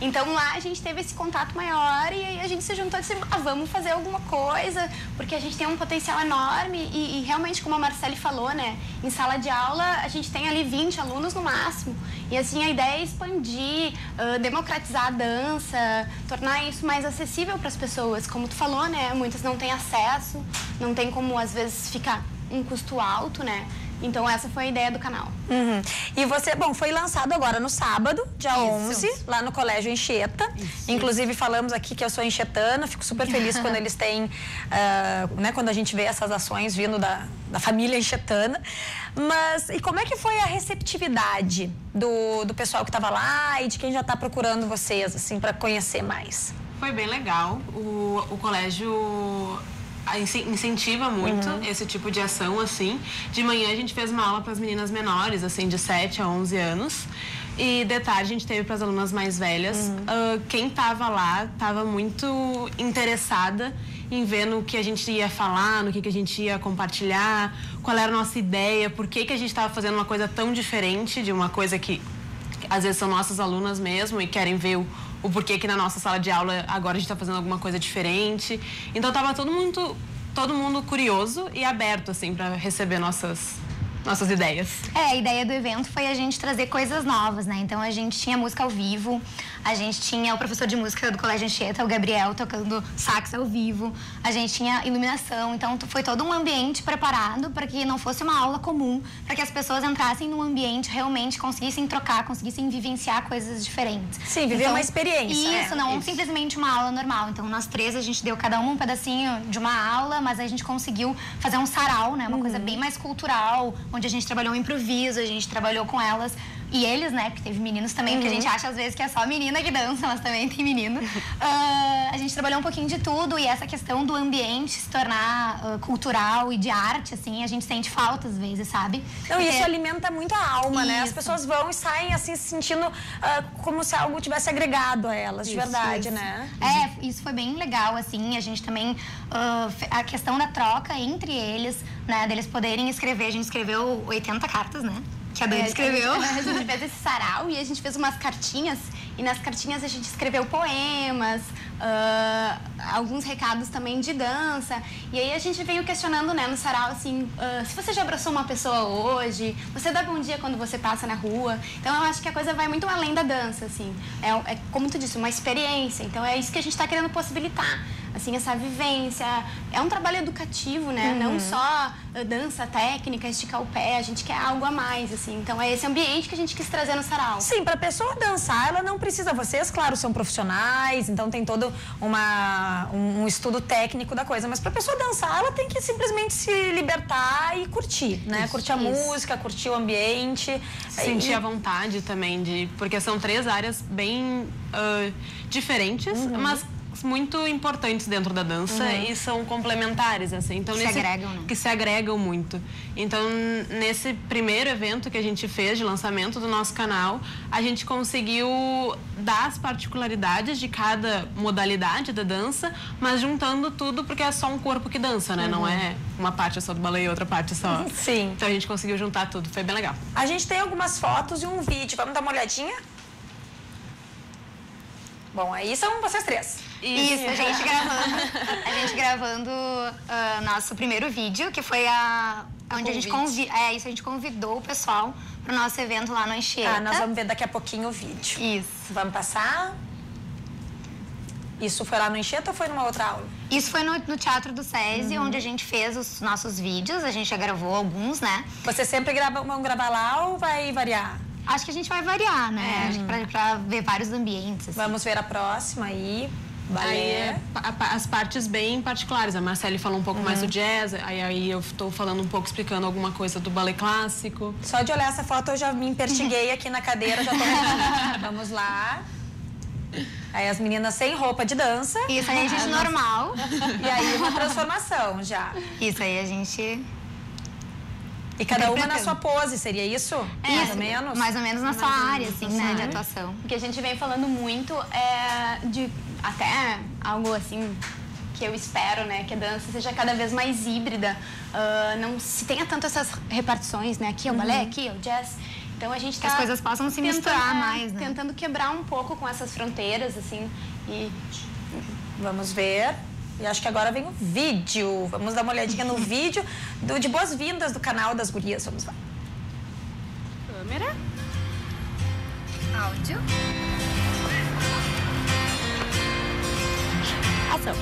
Então lá a gente teve esse contato maior e aí a gente se juntou e disse, ah, vamos fazer alguma coisa, porque a gente tem um potencial enorme e, e realmente, como a Marcele falou, né, em sala de aula a gente tem ali 20 alunos no máximo. E assim, a ideia é expandir, ah, democratizar a dança, tornar isso mais acessível para as pessoas. Como tu falou, né, muitas não têm acesso, não tem como às vezes ficar um custo alto, né? Então essa foi a ideia do canal. Uhum. E você, bom, foi lançado agora no sábado, dia Isso. 11, lá no Colégio Enxeta. Inclusive, falamos aqui que eu sou enxetana, fico super feliz quando eles têm, ah, né, quando a gente vê essas ações vindo da, da família enxetana. Mas, e como é que foi a receptividade do, do pessoal que estava lá e de quem já está procurando vocês, assim, para conhecer mais? Foi bem legal. O, o colégio incentiva muito esse tipo de ação, assim. De manhã a gente fez uma aula para as meninas menores, assim, de 7 a 11 anos. E de tarde a gente teve para as alunas mais velhas. Ah, quem estava lá estava muito interessada em ver no que a gente ia falar, no que, que a gente ia compartilhar, qual era a nossa ideia, por que, que a gente estava fazendo uma coisa tão diferente de uma coisa que às vezes são nossas alunas mesmo e querem ver o, o porquê que na nossa sala de aula agora a gente está fazendo alguma coisa diferente. Então tava todo mundo, todo mundo curioso e aberto assim para receber nossas nossas ideias. É, a ideia do evento foi a gente trazer coisas novas, né? Então a gente tinha música ao vivo, a gente tinha o professor de música do Colégio Anchieta, o Gabriel, tocando sax ao vivo, a gente tinha iluminação, então foi todo um ambiente preparado para que não fosse uma aula comum, para que as pessoas entrassem num ambiente realmente conseguissem trocar, conseguissem vivenciar coisas diferentes. Sim, viver uma experiência, Isso, é, não isso. simplesmente uma aula normal. Então, nós três, a gente deu cada um um pedacinho de uma aula, mas a gente conseguiu fazer um sarau, né? Uma Uhum. coisa bem mais cultural, onde a gente trabalhou improviso, a gente trabalhou com elas. E eles, né? Porque teve meninos também, Uhum. que a gente acha às vezes que é só menina que dança, mas também tem menino. Ah, a gente trabalhou um pouquinho de tudo e essa questão do ambiente se tornar ah, cultural e de arte, assim, a gente sente falta às vezes, sabe? Não, e isso Porque- alimenta muito a alma, né? As Isso. pessoas vão e saem assim se sentindo ah, como se algo tivesse agregado a elas, de verdade, né? É, isso foi bem legal, assim. A gente também. a questão da troca entre eles, né? Deles poderem escrever. A gente escreveu 80 cartas, né? Que a Dani escreveu. A gente fez esse sarau e a gente fez umas cartinhas. E nas cartinhas a gente escreveu poemas, ah, alguns recados também de dança. E aí a gente veio questionando, né, no sarau, assim, ah, se você já abraçou uma pessoa hoje, você dá bom dia quando você passa na rua. Então eu acho que a coisa vai muito além da dança, assim. É, é como tu disse, uma experiência. Então é isso que a gente está querendo possibilitar. Assim, essa vivência. É um trabalho educativo, né? Uhum. Não só uh, dança técnica, esticar o pé, a gente quer algo a mais, assim. Então é esse ambiente que a gente quis trazer no sarau. Sim, para a pessoa dançar, ela não precisa. Vocês, claro, são profissionais, então tem todo uma, um, estudo técnico da coisa. Mas para a pessoa dançar, ela tem que simplesmente se libertar e curtir, né? Isso, curtir a isso. música, curtir o ambiente. Sentir E- a vontade também de. Porque são três áreas bem ah, diferentes, Uhum. mas muito importantes dentro da dança Uhum. e são complementares, assim. Então, Que se nesse- agregam, né? Que se agregam muito. Então, nesse primeiro evento que a gente fez de lançamento do nosso canal, a gente conseguiu dar as particularidades de cada modalidade da dança, mas juntando tudo porque é só um corpo que dança, né? Não Uhum. é uma parte só do balé e outra parte só. Sim. Então a gente conseguiu juntar tudo, foi bem legal. A gente tem algumas fotos e um vídeo. Vamos dar uma olhadinha? Bom, aí são vocês três. Isso, a gente gravando, a gente gravando ah, nosso primeiro vídeo, que foi a onde a gente convi é isso, a gente convidou o pessoal para o nosso evento lá no Anchieta. Ah, nós vamos ver daqui a pouquinho o vídeo. Isso. Vamos passar? Isso foi lá no Enxeta ou foi numa outra aula? Isso foi no, no Teatro do SESI, Uhum. onde a gente fez os nossos vídeos, a gente já gravou alguns, né? Vocês sempre gravam, vão gravar lá ou vai variar? Acho que a gente vai variar, né? É. Acho que pra, pra ver vários ambientes. assim. Vamos ver a próxima aí. Aí é as partes bem particulares. A Marcele falou um pouco mais do jazz, aí, aí eu estou falando um pouco, explicando alguma coisa do balé clássico. Só de olhar essa foto eu já me impertiguei aqui na cadeira, já tô Vamos lá. Aí as meninas sem roupa de dança. Isso aí a gente normal. E aí uma transformação já. Isso aí a gente. E cada uma na sua pose, seria isso? mais Isso, ou menos? Mais ou menos na sua Mais ou área, menos assim, sua né, de área. atuação. O que a gente vem falando muito é de até algo assim que eu espero, né, que a dança seja cada vez mais híbrida, ah, não se tenha tanto essas repartições, né, aqui é o balé, aqui é o jazz. Então a gente Que tá as coisas possam se tentando- misturar é, mais, né? Tentando quebrar um pouco com essas fronteiras, assim, e Vamos ver. E acho que agora vem o vídeo. Vamos dar uma olhadinha no vídeo do, de boas-vindas do canal das gurias. Vamos lá. Câmera. Áudio. Ação.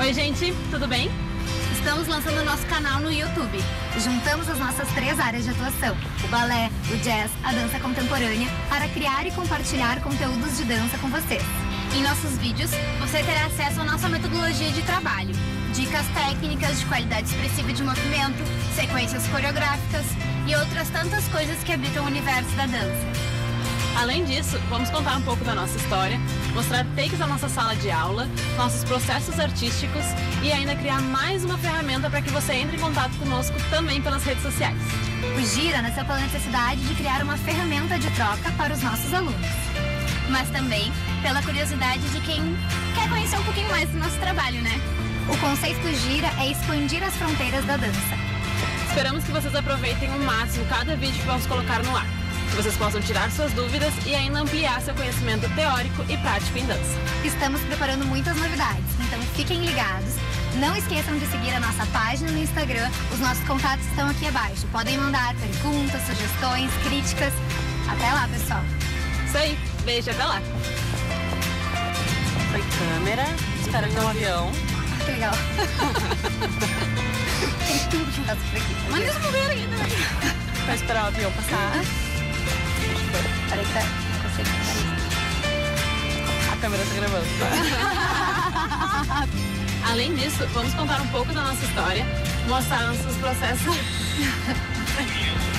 Oi, gente, tudo bem? Estamos lançando o nosso canal no YouTube. Juntamos as nossas três áreas de atuação: o balé, o jazz, a dança contemporânea, para criar e compartilhar conteúdos de dança com vocês. Em nossos vídeos, você terá acesso à nossa metodologia de trabalho, dicas técnicas de qualidade expressiva de movimento, sequências coreográficas e outras tantas coisas que habitam o universo da dança. Além disso, vamos contar um pouco da nossa história, mostrar takes da nossa sala de aula, nossos processos artísticos e ainda criar mais uma ferramenta para que você entre em contato conosco também pelas redes sociais. O Gira nasceu pela necessidade de criar uma ferramenta de troca para os nossos alunos. Mas também pela curiosidade de quem quer conhecer um pouquinho mais do nosso trabalho, né? O conceito Gira é expandir as fronteiras da dança. Esperamos que vocês aproveitem ao máximo cada vídeo que vamos colocar no ar. Que vocês possam tirar suas dúvidas e ainda ampliar seu conhecimento teórico e prático em dança. Estamos preparando muitas novidades, então fiquem ligados. Não esqueçam de seguir a nossa página no Instagram. Os nossos contatos estão aqui abaixo. Podem mandar perguntas, sugestões, críticas. Até lá, pessoal. Isso aí, beijo, até lá. Foi câmera, espera que um avião. Que legal. Tem tudo que passa por aqui. Manda eles mover aqui também. Vai esperar o avião passar. Peraí que tá. Não consigo. A câmera tá gravando. Além disso, vamos contar um pouco da nossa história, mostrar nossos processos.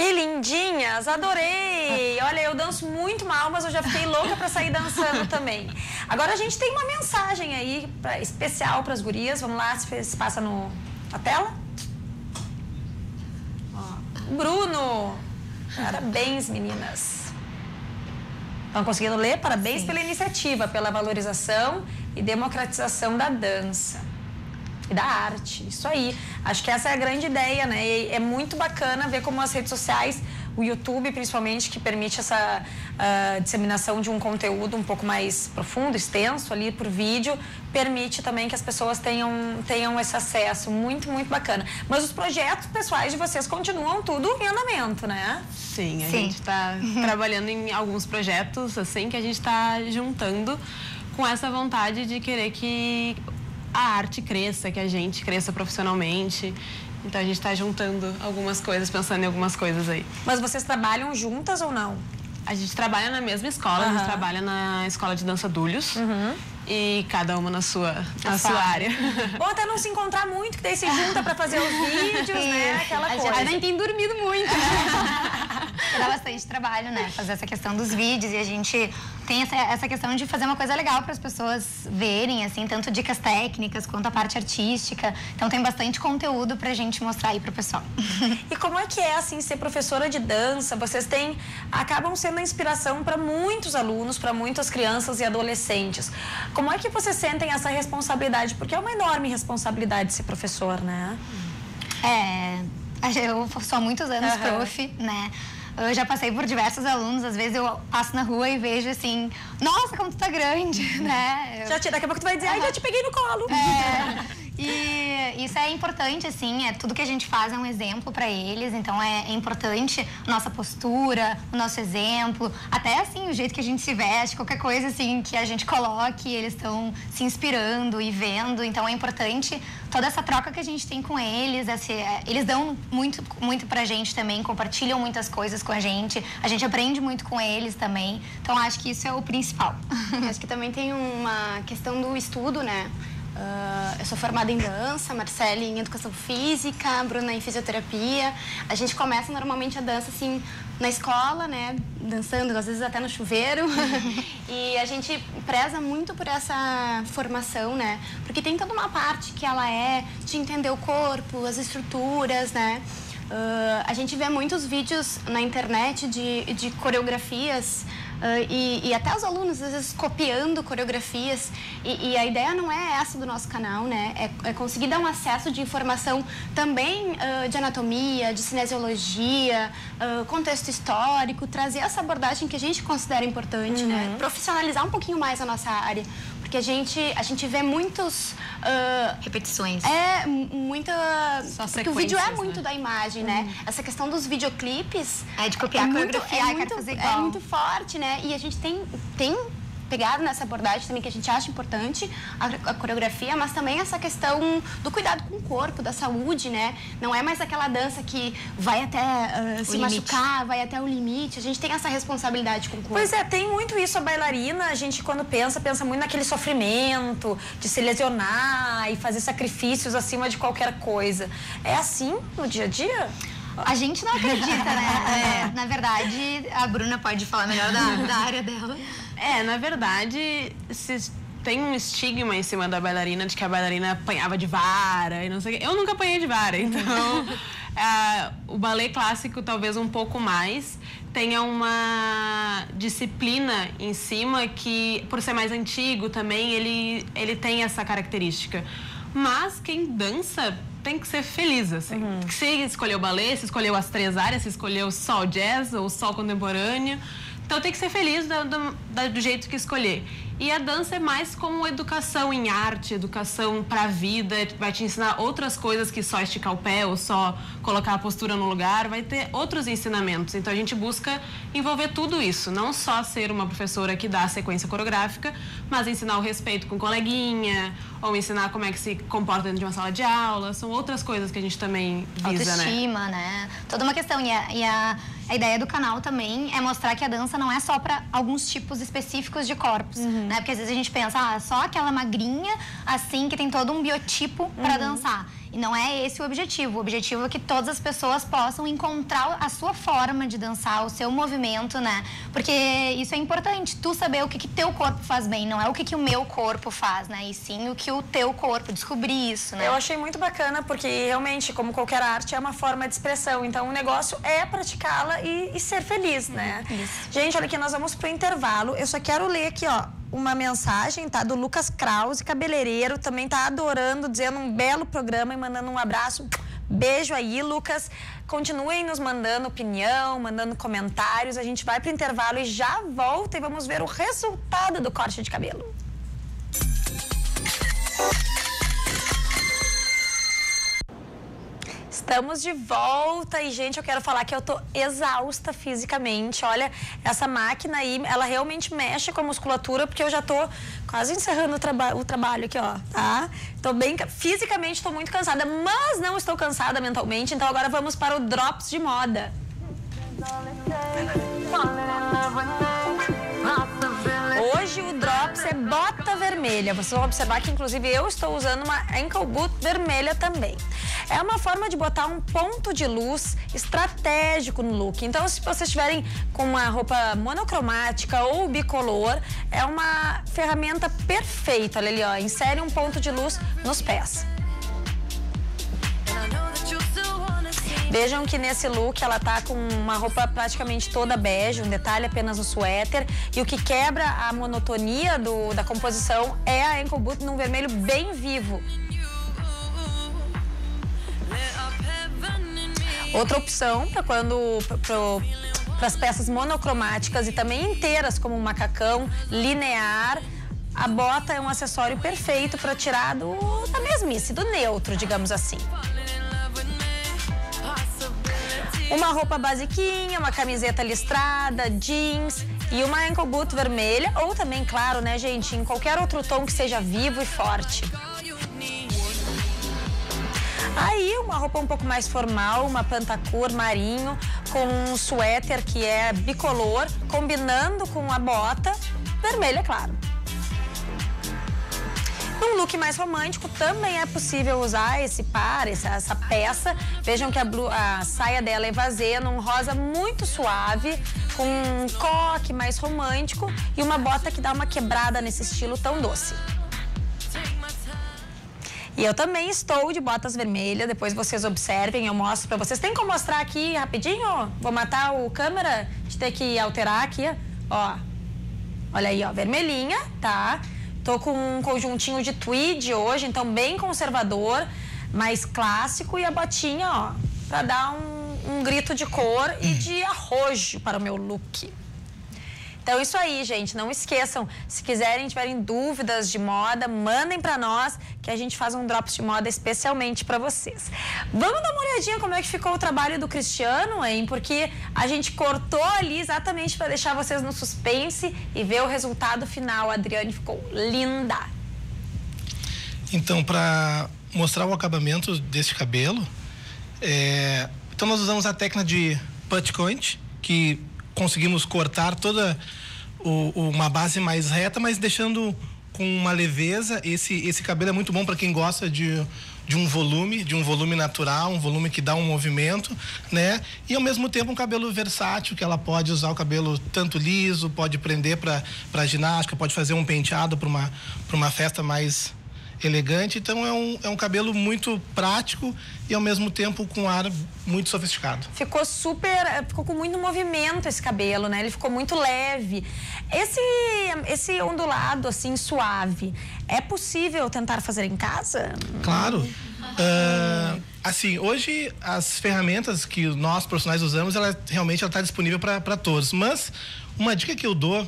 Que lindinhas, adorei! Olha, eu danço muito mal, mas eu já fiquei louca pra sair dançando também. Agora a gente tem uma mensagem aí pra, especial pras gurias. Vamos lá, se, se passa no, na tela. Ó, Bruno! Parabéns, meninas. Estão conseguindo ler? Parabéns pela iniciativa, pela valorização e democratização da dança e da arte. Isso aí. Acho que essa é a grande ideia, né? E é muito bacana ver como as redes sociais o YouTube, principalmente, que permite essa uh, disseminação de um conteúdo um pouco mais profundo, extenso ali por vídeo, permite também que as pessoas tenham, tenham esse acesso. Muito, muito bacana. Mas os projetos pessoais de vocês continuam tudo em andamento, né? Sim, a Sim. gente está trabalhando em alguns projetos, assim, que a gente está juntando com essa vontade de querer que a arte cresça, que a gente cresça profissionalmente. Então a gente está juntando algumas coisas, pensando em algumas coisas aí. Mas vocês trabalham juntas ou não? A gente trabalha na mesma escola, uhum. a gente trabalha na escola de dança Dulhos. Uhum. E cada uma na sua, na sua área. Bom, até não se encontrar muito, que daí se junta para fazer os vídeos, né? Aquela a coisa. A gente tem dormido muito. Dá bastante trabalho, né? Fazer essa questão dos vídeos e a gente tem essa, essa questão de fazer uma coisa legal para as pessoas verem, assim, tanto dicas técnicas quanto a parte artística. Então tem bastante conteúdo para a gente mostrar aí para o pessoal. E como é que é, assim, ser professora de dança? Vocês têm, acabam sendo inspiração para muitos alunos, para muitas crianças e adolescentes. Como é que vocês sentem essa responsabilidade? Porque é uma enorme responsabilidade ser professor, né? É, eu sou há muitos anos uhum. prof, né? Eu já passei por diversos alunos, às vezes eu passo na rua e vejo assim, nossa, como tu tá grande, né? Já te, daqui a pouco tu vai dizer, ai, já te peguei no colo. É. E isso é importante, assim, é tudo que a gente faz é um exemplo para eles, então é, é, importante nossa postura, o nosso exemplo, até assim, o jeito que a gente se veste, qualquer coisa assim que a gente coloque, eles estão se inspirando e vendo, então é importante toda essa troca que a gente tem com eles, é, eles dão muito, muito pra gente também, compartilham muitas coisas com a gente, a gente aprende muito com eles também, então acho que isso é o principal. acho que também tem uma questão do estudo, né? Uh, eu sou formada em dança, Marcele em educação física, Bruna em fisioterapia. A gente começa normalmente a dança assim na escola, né, dançando às vezes até no chuveiro. e a gente preza muito por essa formação, né? Porque tem toda uma parte que ela é de entender o corpo, as estruturas, né? Uh, a gente vê muitos vídeos na internet de, de coreografias Uh, e, e, até os alunos, às vezes, copiando coreografias. E, e, a ideia não é essa do nosso canal, né? É, é conseguir dar um acesso de informação também uh, de anatomia, de cinesiologia, uh, contexto histórico, trazer essa abordagem que a gente considera importante, né? uhum. né? Profissionalizar um pouquinho mais a nossa área. Porque a gente, a gente vê muitos... Uh, Repetições. É, muita... Só porque o vídeo é muito né? da imagem, né? Uhum. Essa questão dos videoclipes... É de copiar é a coreografia, muito, é muito, fazer igual. É muito forte, né? E a gente tem, tem pegado nessa abordagem também que a gente acha importante, a, a, coreografia, mas também essa questão do cuidado com o corpo, da saúde, né? Não é mais aquela dança que vai até uh, se limite. machucar, vai até o limite. A gente tem essa responsabilidade com o corpo. Pois é, tem muito isso. A bailarina, a gente quando pensa, pensa muito naquele sofrimento de se lesionar e fazer sacrifícios acima de qualquer coisa. É assim no dia a dia? A gente não acredita, né? É. Na verdade, a Bruna pode falar melhor da, da área dela. É, na verdade, se tem um estigma em cima da bailarina de que a bailarina apanhava de vara e não sei o quê. Eu nunca apanhei de vara, então é, o balé clássico talvez um pouco mais tenha uma disciplina em cima que, por ser mais antigo também, ele, ele tem essa característica. Mas quem dança tem que ser feliz, assim. Uhum. Se escolheu balé, se escolheu as três áreas, se escolheu só o jazz ou só o contemporâneo. Então tem que ser feliz do, do, do, jeito que escolher. E a dança é mais como educação em arte, educação para a vida, vai te ensinar outras coisas que só esticar o pé ou só colocar a postura no lugar, vai ter outros ensinamentos. Então a gente busca envolver tudo isso, não só ser uma professora que dá a sequência coreográfica, mas ensinar o respeito com coleguinha, ou ensinar como é que se comporta dentro de uma sala de aula, são outras coisas que a gente também visa, né? Autoestima, né? né? Toda uma questão e a, e a a ideia do canal também é mostrar que a dança não é só para alguns tipos específicos de corpos, uhum. Né? Porque às vezes a gente pensa, ah, só aquela magrinha assim que tem todo um biotipo para uhum. dançar. E não é esse o objetivo. O objetivo é que todas as pessoas possam encontrar a sua forma de dançar, o seu movimento, né? Porque isso é importante, tu saber o que, que teu corpo faz bem, não é o que, que o meu corpo faz, né? E sim o que o teu corpo, descobrir isso, né? Eu achei muito bacana, porque realmente, como qualquer arte, é uma forma de expressão. Então o negócio é praticá-la e, e, ser feliz, né? Isso. Gente, olha aqui, nós vamos pro intervalo. Eu só quero ler aqui, ó uma mensagem, tá? Do Lucas Krause, cabeleireiro, também tá adorando, dizendo um belo programa e mandando um abraço. Beijo aí, Lucas. continuem nos mandando opinião, mandando comentários. A gente vai pro intervalo e já volta e vamos ver o resultado do corte de cabelo. Estamos de volta e, gente, eu quero falar que eu tô exausta fisicamente. Olha, essa máquina aí, ela realmente mexe com a musculatura, porque eu já tô quase encerrando o, traba o trabalho aqui, ó, tá? Tô bem, fisicamente tô muito cansada, mas não estou cansada mentalmente, então agora vamos para o Drops de Moda. Hoje o Drops é bota vermelha. Vocês vão observar que, inclusive, eu estou usando uma ankle boot vermelha também. É uma forma de botar um ponto de luz estratégico no look. Então, se vocês estiverem com uma roupa monocromática ou bicolor, é uma ferramenta perfeita. Olha ali, ó. Insere um ponto de luz nos pés. Vejam que nesse look ela tá com uma roupa praticamente toda bege, um detalhe apenas no suéter. E o que quebra a monotonia do, da composição é a ankle boot num vermelho bem vivo. Outra opção para quando para as peças monocromáticas e também inteiras como um macacão linear, a bota é um acessório perfeito para tirar do, da mesmice, do neutro, digamos assim. Uma roupa basiquinha, uma camiseta listrada, jeans e uma ankle boot vermelha ou também, claro, né, gente, em qualquer outro tom que seja vivo e forte. Aí uma roupa um pouco mais formal, uma pantacur marinho com um suéter que é bicolor, combinando com a bota vermelha, claro. Num look mais romântico, também é possível usar esse par, essa, peça. Vejam que a, blue, a, saia dela é vazia, num rosa muito suave, com um coque mais romântico e uma bota que dá uma quebrada nesse estilo tão doce. E eu também estou de botas vermelhas, depois vocês observem, eu mostro para vocês. Tem como mostrar aqui rapidinho? Vou matar o câmera de ter que alterar aqui, ó. Olha aí, ó, vermelhinha, tá? Tô com um conjuntinho de tweed hoje, então bem conservador, mais clássico e a botinha, ó, para dar um, um, grito de cor e de arrojo para o meu look. Então isso aí, gente, não esqueçam, se quiserem, tiverem dúvidas de moda, mandem para nós que a gente faz um drops de moda especialmente para vocês. Vamos dar uma olhadinha como é que ficou o trabalho do Cristiano, hein? Porque a gente cortou ali exatamente para deixar vocês no suspense e ver o resultado final. A Adriane ficou linda. Então, para mostrar o acabamento desse cabelo, é... então nós usamos a técnica de put point, que conseguimos cortar toda o, uma base mais reta, mas deixando com uma leveza. Esse, esse cabelo é muito bom para quem gosta de, de um volume, de um volume natural, um volume que dá um movimento, né? E ao mesmo tempo um cabelo versátil, que ela pode usar o cabelo tanto liso, pode prender para ginástica, pode fazer um penteado para uma, uma festa mais elegante. Então é um, é um cabelo muito prático e ao mesmo tempo com ar muito sofisticado. Ficou super, ficou com muito movimento esse cabelo, né? Ele ficou muito leve. Esse, esse ondulado assim suave, é possível tentar fazer em casa? Claro. Uh, assim, hoje as ferramentas que nós profissionais usamos, ela realmente está disponível para todos. Mas uma dica que eu dou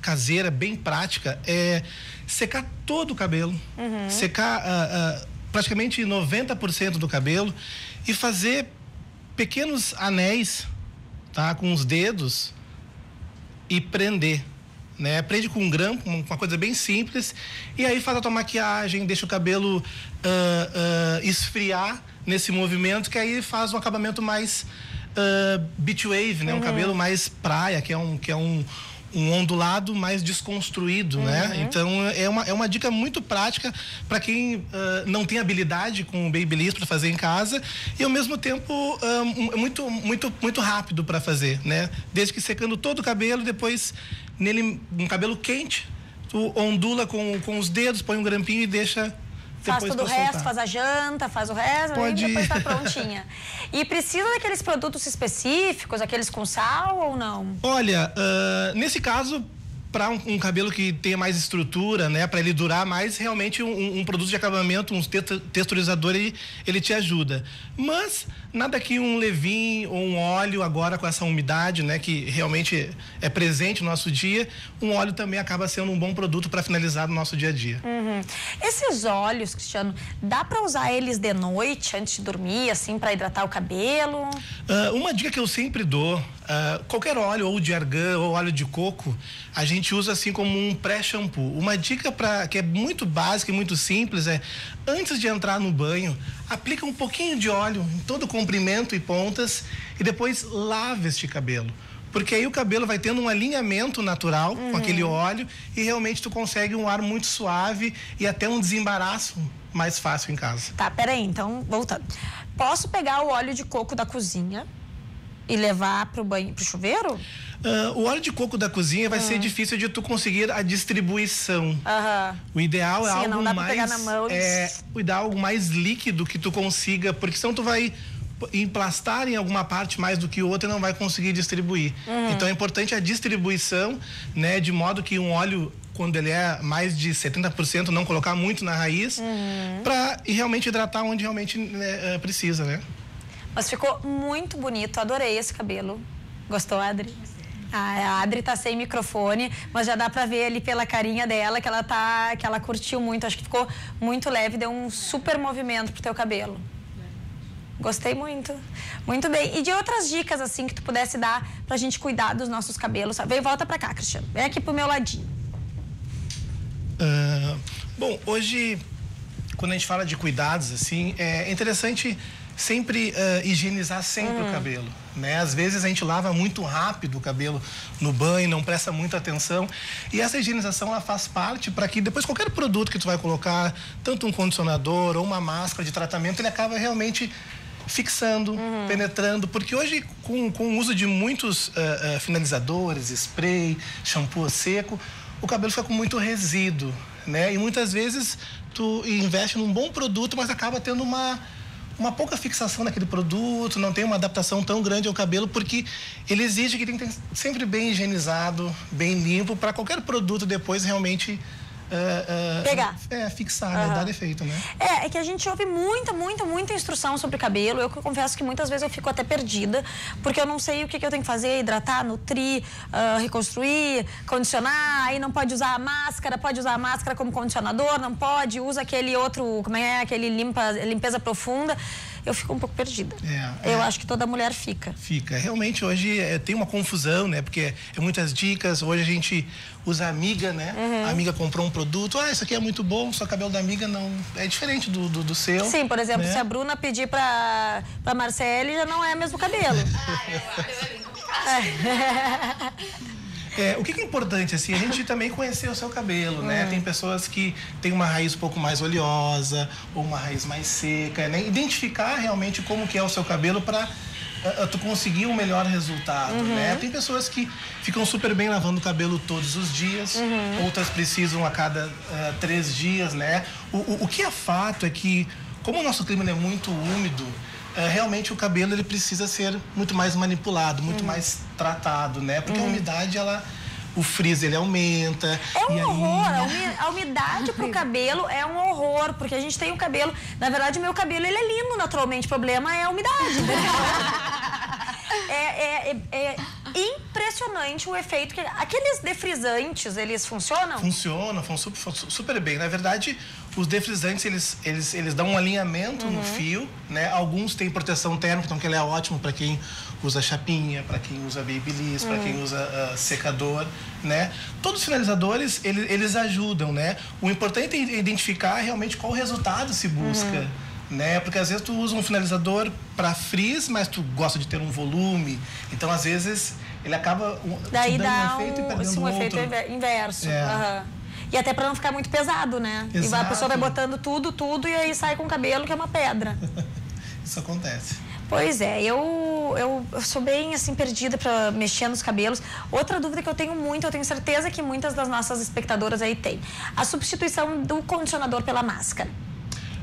caseira, bem prática, é secar todo o cabelo, uhum. secar uh, uh, praticamente 90% do cabelo e fazer pequenos anéis, tá, com os dedos e prender. Né? Prende com um grampo, uma coisa bem simples, e aí faz a tua maquiagem, deixa o cabelo uh, esfriar nesse movimento, que aí faz um acabamento mais beach wave, né? Uhum. Um cabelo mais praia, que é um, que é um, um ondulado mais desconstruído, né? uhum. né? Então é uma, é uma dica muito prática para quem uh, não tem habilidade com o babyliss para fazer em casa e ao mesmo tempo uh, muito muito muito rápido para fazer, né? Desde que secando todo o cabelo, depois nele um cabelo quente, tu ondula com, com os dedos, põe um grampinho e deixa faz todo o resto, faz a janta, faz o resto Pode... e depois está prontinha. e precisa daqueles produtos específicos, aqueles com sal ou não? Olha, uh, nesse caso para um, um, cabelo que tenha mais estrutura, né, para ele durar mais, realmente um, um, produto de acabamento, um texturizador, ele, ele te ajuda. Mas nada que um levin ou um óleo agora com essa umidade, né, que realmente é presente no nosso dia, um óleo também acaba sendo um bom produto para finalizar no nosso dia a dia. Uhum. Esses óleos, Cristiano, dá para usar eles de noite antes de dormir, assim, para hidratar o cabelo? Uh, uma dica que eu sempre dou, uh, qualquer óleo ou de argan ou óleo de coco, a gente usa assim como um pré-shampoo. Uma dica para que é muito básica e muito simples é antes de entrar no banho, aplica um pouquinho de óleo em todo o comprimento e pontas e depois lave este cabelo. Porque aí o cabelo vai tendo um alinhamento natural uhum. com aquele óleo e realmente tu consegue um ar muito suave e até um desembaraço mais fácil em casa. Tá, peraí, então, voltando. Posso pegar o óleo de coco da cozinha e levar pro banho, pro chuveiro? Uh, o óleo de coco da cozinha vai ser hum. difícil de tu conseguir a distribuição. Uhum. O ideal é Sim, algo mais. Mão. É, o ideal é algo mais líquido que tu consiga, porque senão tu vai emplastar em alguma parte mais do que outra e não vai conseguir distribuir. Uhum. Então é importante a distribuição, né, de modo que um óleo quando ele é mais de 70%, não colocar muito na raiz, uhum. para realmente hidratar onde realmente né, precisa, né? Mas ficou muito bonito, adorei esse cabelo. Gostou, Adri? A Adri tá sem microfone, mas já dá pra ver ali pela carinha dela que ela tá, que ela curtiu muito. Acho que ficou muito leve, deu um super movimento pro teu cabelo. Gostei muito. Muito bem. E de outras dicas, assim, que tu pudesse dar pra gente cuidar dos nossos cabelos? Vem, volta pra cá, Cristiano. Vem aqui pro meu ladinho. Uh, bom, hoje, quando a gente fala de cuidados, assim, é interessante sempre uh, higienizar sempre hum. o cabelo, né? Às vezes a gente lava muito rápido o cabelo no banho, não presta muita atenção e essa higienização ela faz parte para que depois qualquer produto que tu vai colocar, tanto um condicionador ou uma máscara de tratamento, ele acaba realmente fixando, uhum. penetrando, porque hoje com, com o uso de muitos uh, uh, finalizadores, spray, shampoo seco, o cabelo fica com muito resíduo, né? E muitas vezes tu investe num bom produto, mas acaba tendo uma uma pouca fixação naquele produto, não tem uma adaptação tão grande ao cabelo, porque ele exige que ter sempre bem higienizado, bem limpo, para qualquer produto depois realmente Uh, uh, Pegar. É, fixar, uhum. né? Dar efeito, né? É, é que a gente ouve muita, muita, muita instrução sobre cabelo. Eu confesso que muitas vezes eu fico até perdida, porque eu não sei o que, que eu tenho que fazer, hidratar, nutrir, uh, reconstruir, condicionar, aí não pode usar a máscara, pode usar a máscara como condicionador, não pode, usa aquele outro, como é, aquele limpa, limpeza profunda eu fico um pouco perdida. É, eu é, acho que toda mulher fica. Fica. Realmente hoje é, tem uma confusão, né? Porque é muitas dicas. Hoje a gente usa amiga, né? Uhum. A amiga comprou um produto, ah, isso aqui é muito bom, só cabelo da amiga não é diferente do, do, do seu. Sim, por exemplo, né? se a Bruna pedir pra, pra Marcele, já não é mesmo cabelo. ah, eu, eu, eu É, o que, é importante, assim, a gente também conhecer o seu cabelo, né? Hum. Tem pessoas que têm uma raiz um pouco mais oleosa ou uma raiz mais seca, né? Identificar realmente como que é o seu cabelo para uh, tu conseguir um melhor resultado, uhum. né? Tem pessoas que ficam super bem lavando o cabelo todos os dias, uhum. outras precisam a cada uh, três dias, né? O, o, o que é fato é que, como o nosso clima é muito úmido, é, realmente o cabelo ele precisa ser muito mais manipulado, muito uhum. mais tratado, né? Porque uhum. a umidade ela o frizz ele aumenta. É um horror. Aí... A umidade pro cabelo é um horror, porque a gente tem o cabelo. Na verdade, o meu cabelo ele é lindo naturalmente. O problema é a umidade. é, é, é, é, impressionante o efeito que. Aqueles defrisantes, eles funcionam? Funcionam, funcionam super bem. Na verdade, os defrisantes, eles, eles, eles dão um alinhamento uhum. no fio, né? Alguns têm proteção térmica, então que ele é ótimo para quem usa chapinha, para quem usa babyliss, uhum. para quem usa uh, secador, né? Todos os finalizadores, eles, eles ajudam, né? O importante é identificar realmente qual resultado se busca. Uhum. Né? Porque às vezes tu usa um finalizador para frizz, mas tu gosta de ter um volume. Então, às vezes, ele acaba Daí dá um efeito um, e perdendo um outro. efeito inverso. É. Uhum. E até para não ficar muito pesado, né? Exato. E a pessoa vai botando tudo, tudo e aí sai com o cabelo que é uma pedra. Isso acontece. Pois é, eu, eu, eu sou bem assim perdida para mexer nos cabelos. Outra dúvida que eu tenho muito, eu tenho certeza que muitas das nossas espectadoras aí têm. A substituição do condicionador pela máscara.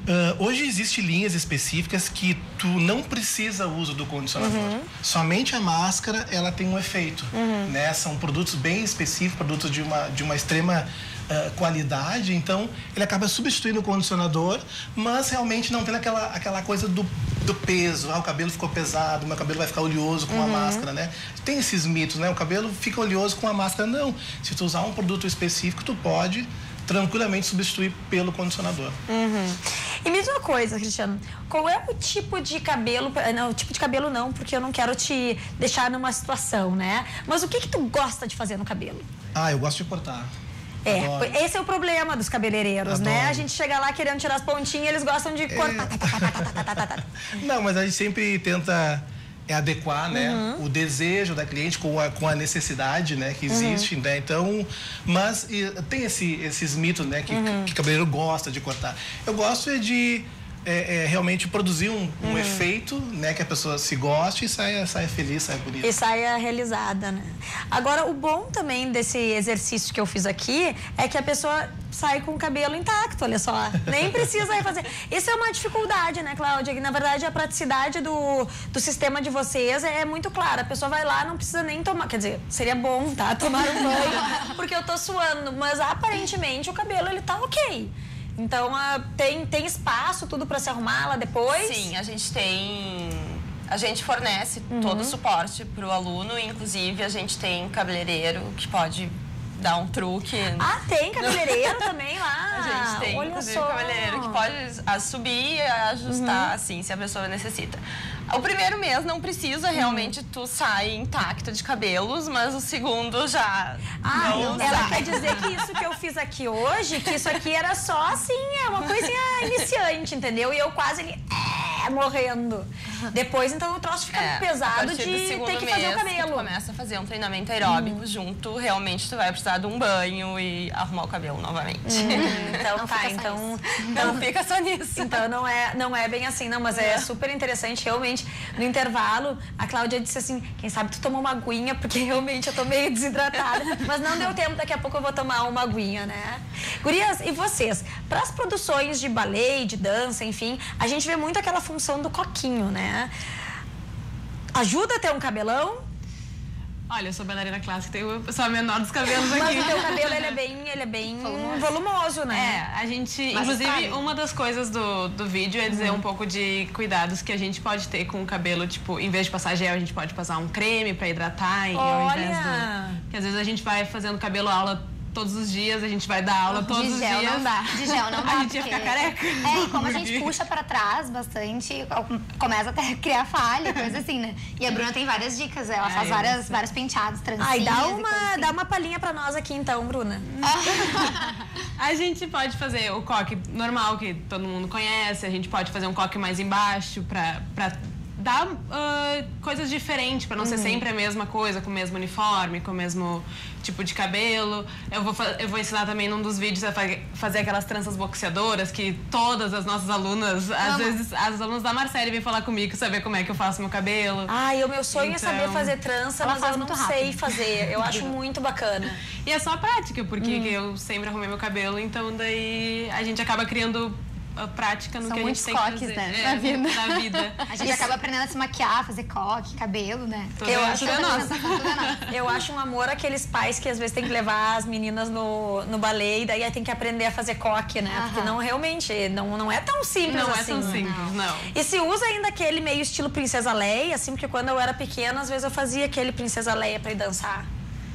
Uh, hoje existem linhas específicas que tu não precisa uso do condicionador. Uhum. Somente a máscara ela tem um efeito. Uhum. Né? São produtos bem específicos, produtos de uma, de uma extrema uh, qualidade. Então ele acaba substituindo o condicionador, mas realmente não tem aquela, aquela coisa do, do peso. Ah, o cabelo ficou pesado, meu cabelo vai ficar oleoso com Uhum. a máscara, né? Tem esses mitos, né? O cabelo fica oleoso com a máscara. Não. Se tu usar um produto específico, tu pode tranquilamente substituir pelo condicionador. Uhum. E me diz uma coisa, Cristiano, qual é o tipo de cabelo, não, o tipo de cabelo não, porque eu não quero te deixar numa situação, né? Mas o que que tu gosta de fazer no cabelo? Ah, eu gosto de cortar. É, Adoro. esse é o problema dos cabeleireiros, né? Adoro. É. A gente chega lá querendo tirar as pontinhas, eles gostam de cortar. tá. Não, mas a gente sempre tenta é, adequar né, Uhum. o desejo da cliente com a, com a necessidade né, que Uhum. existe, né? Então, mas e, tem esse, esses mitos, né? Que, Uhum. que cabeleireiro gosta de cortar. Eu gosto é de é, é, realmente produzir um, um Uhum. efeito, né? Que a pessoa se goste e saia, saia feliz, saia bonita. E saia realizada, né? Agora, o bom também desse exercício que eu fiz aqui é que a pessoa sai com o cabelo intacto, olha só. Nem precisa refazer. Isso é uma dificuldade, né, Cláudia? Que, na verdade, a praticidade do, do sistema de vocês é muito clara. A pessoa vai lá, não precisa nem tomar. Quer dizer, seria bom, tá? Tomar um banho, porque eu tô suando. Mas, aparentemente, o cabelo, ele tá ok. Então, ah, tem, tem espaço, tudo para se arrumar lá depois? Sim, a gente tem. A gente fornece Uhum. todo o suporte para o aluno, inclusive a gente tem cabeleireiro que pode dar um truque. Ah, tem cabeleireiro também lá? A gente tem, Olha inclusive, só. cabeleireiro que pode subir e ajustar, Uhum. assim, se a pessoa necessita. O primeiro mês não precisa, realmente, tu sai intacto de cabelos, mas o segundo já Ah, não ela sai. quer dizer que isso que eu fiz aqui hoje, que isso aqui era só assim, é uma coisinha iniciante, entendeu? E eu quase ali, morrendo. Depois, então, o troço fica É, pesado de ter que mês, fazer o tu cabelo. começa a fazer um treinamento aeróbico junto, realmente tu vai precisar de um banho e arrumar o cabelo novamente. Hum, então Não tá, fica só então, então Não fica só nisso. Então não é, não é bem assim, não, mas é, super interessante, realmente. No intervalo, a Cláudia disse assim: quem sabe tu tomou uma aguinha, porque realmente eu tô meio desidratada. Mas não deu tempo, daqui a pouco eu vou tomar uma aguinha, né? Gurias, e vocês? Para as produções de ballet, de dança, enfim, a gente vê muito aquela função do coquinho, né? Ajuda a ter um cabelão, Olha, eu sou bailarina clássica, tenho, eu sou a menor dos cabelos aqui. mas o teu cabelo ele é bem, ele é bem volumoso, né? É, a gente. Mas inclusive, sabe? uma das coisas do, do vídeo é dizer Uhum. um pouco de cuidados que a gente pode ter com o cabelo. Tipo, em vez de passar gel, a gente pode passar um creme pra hidratar. E ao invés Olha! do. Porque às vezes a gente vai fazendo cabelo aula todos os dias, a gente vai dar aula todos de os gel dias. não dá. De gel não dá. A gente ia ficar careca. É, e como a gente puxa pra trás bastante, começa até a criar falha, coisa assim, né? E a Bruna tem várias dicas, ela É, faz várias, vários penteados, trancinhas Ai, dá uma, assim. dá uma palhinha pra nós aqui então, Bruna. A gente pode fazer o coque normal, que todo mundo conhece. A gente pode fazer um coque mais embaixo pra, pra dar ah, coisas diferentes, pra não ser Uhum. sempre a mesma coisa, com o mesmo uniforme, com o mesmo tipo de cabelo. Eu vou, eu vou ensinar também num dos vídeos a fa- fazer aquelas tranças boxeadoras que todas as nossas alunas, às vezes as alunas da Marcele vêm falar comigo saber como é que eu faço meu cabelo. Ai, o meu sonho é saber Então, fazer trança, mas faz eu não rápido. sei fazer. Eu acho muito bacana. E é só a prática, porque Uhum. eu sempre arrumei meu cabelo, então daí a gente acaba criando prática no São que a muitos gente tem que coques, fazer. né, É, na vida. Na vida. A gente acaba aprendendo a se maquiar, fazer coque, cabelo, né? Tudo Eu é- acho, tudo é nosso. eu acho um amor aqueles pais que às vezes tem que levar as meninas no, no balé e daí tem que aprender a fazer coque, né? Porque não realmente não, não é tão simples Não é assim. tão simples, não. E se usa ainda aquele meio estilo Princesa Leia, assim, porque quando eu era pequena, às vezes eu fazia aquele Princesa Leia pra ir dançar.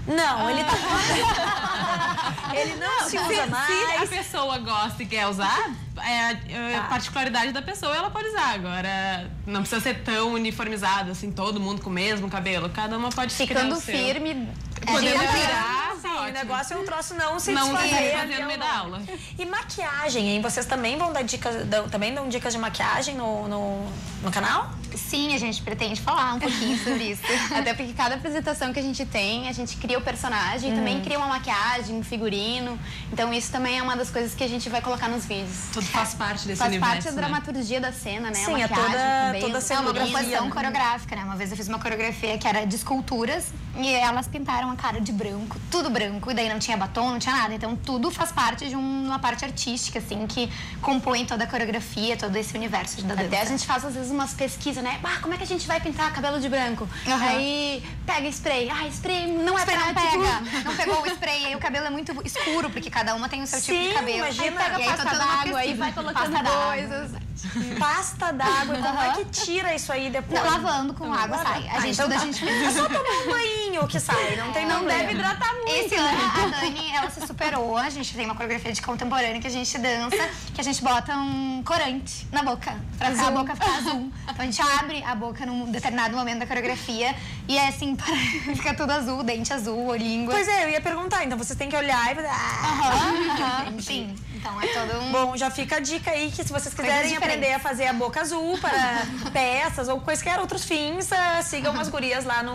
Não, ele tá. ele não, se usa Se mais. a pessoa gosta e quer usar, é a, é Tá. particularidade da pessoa, ela pode usar. Agora, não precisa ser tão uniformizado, assim, todo mundo com o mesmo cabelo. Cada uma pode Ficando o seu. firme. Podendo é, virar, Sim, o negócio é um troço não se Não desfazer. fazer ali no meio da aula. E maquiagem, hein? Vocês também vão dar dicas, dão, também dão dicas de maquiagem no, no, no canal? Sim, a gente pretende falar um pouquinho sobre isso. Até porque cada apresentação que a gente tem, a gente cria o personagem, Uhum. também cria uma maquiagem, um figurino. Então isso também é uma das coisas que a gente vai colocar nos vídeos. Tudo faz parte desse faz universo, parte da né? dramaturgia da cena, né? Sim, a é maquiagem, toda- toda a É uma composição né? coreográfica, né? Uma vez eu fiz uma coreografia que era de esculturas e elas pintaram a cara de branco, tudo branco, e daí não tinha batom, não tinha nada. Então tudo faz parte de um- uma parte artística, assim, que compõe toda a coreografia, todo esse universo da dança. Até a gente faz às vezes umas pesquisas, né? Ah, como é que a gente vai pintar cabelo de branco? Aí pega spray. Ah, spray não é Spray não prático. pega. Não pegou o spray, aí o cabelo é muito escuro, porque cada uma tem o seu tipo Sim, de cabelo. imagina. Aí pega E aí tá d'água e pesquisa. Vai colocando coisas. Pasta d'água. Como é que tira isso aí depois? Não, lavando com água sai. A Ah, gente, então a tá. gente É só tomar um banho que sai, não tem Não deve hidratar muito. Esse ano a Dani, ela se superou. A gente tem uma coreografia de contemporânea que a gente dança, que a gente bota um corante na boca, pra a boca ficar azul. Então a gente abre a boca num determinado momento da coreografia e é assim, para, fica tudo azul, dente azul, língua. Pois é, eu ia perguntar, então vocês têm que olhar e fazer. Ah, Aham, aham, sim. Então é todo um. Bom, já fica a dica aí que se vocês quiserem diferentes. Aprender a fazer a boca azul para peças ou quaisquer outros fins, ah, sigam as gurias lá no,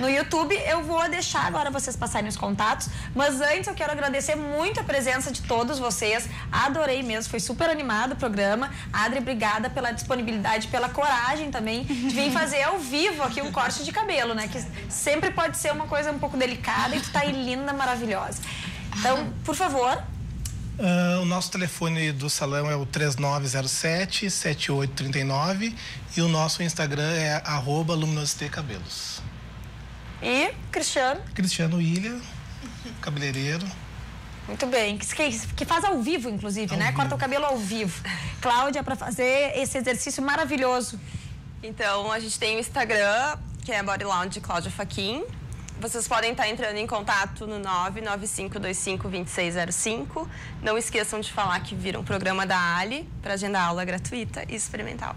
no YouTube. Eu vou deixar agora vocês passarem os contatos, mas antes eu quero agradecer muito a presença de todos vocês. Adorei mesmo, foi super animado o programa. Adri, obrigada pela disponibilidade, pela coragem também de vir fazer ao vivo aqui um corte de cabelo, né? Que sempre pode ser uma coisa um pouco delicada e tu tá aí linda, maravilhosa. Então, por favor, Ah, o nosso telefone do salão é o 3907-7839 e o nosso Instagram é arroba Luminosité Cabelos. E Cristiano. Cristiano Ilha, cabeleireiro. Muito bem. Que, faz ao vivo, inclusive, né? Corta o cabelo ao vivo. Cláudia, para fazer esse exercício maravilhoso. Então, a gente tem o Instagram, que é Body Lounge Cláudia Faquin. Vocês podem estar entrando em contato no 995252605. Não esqueçam de falar que viram o programa da Ali para agendar aula gratuita e experimental.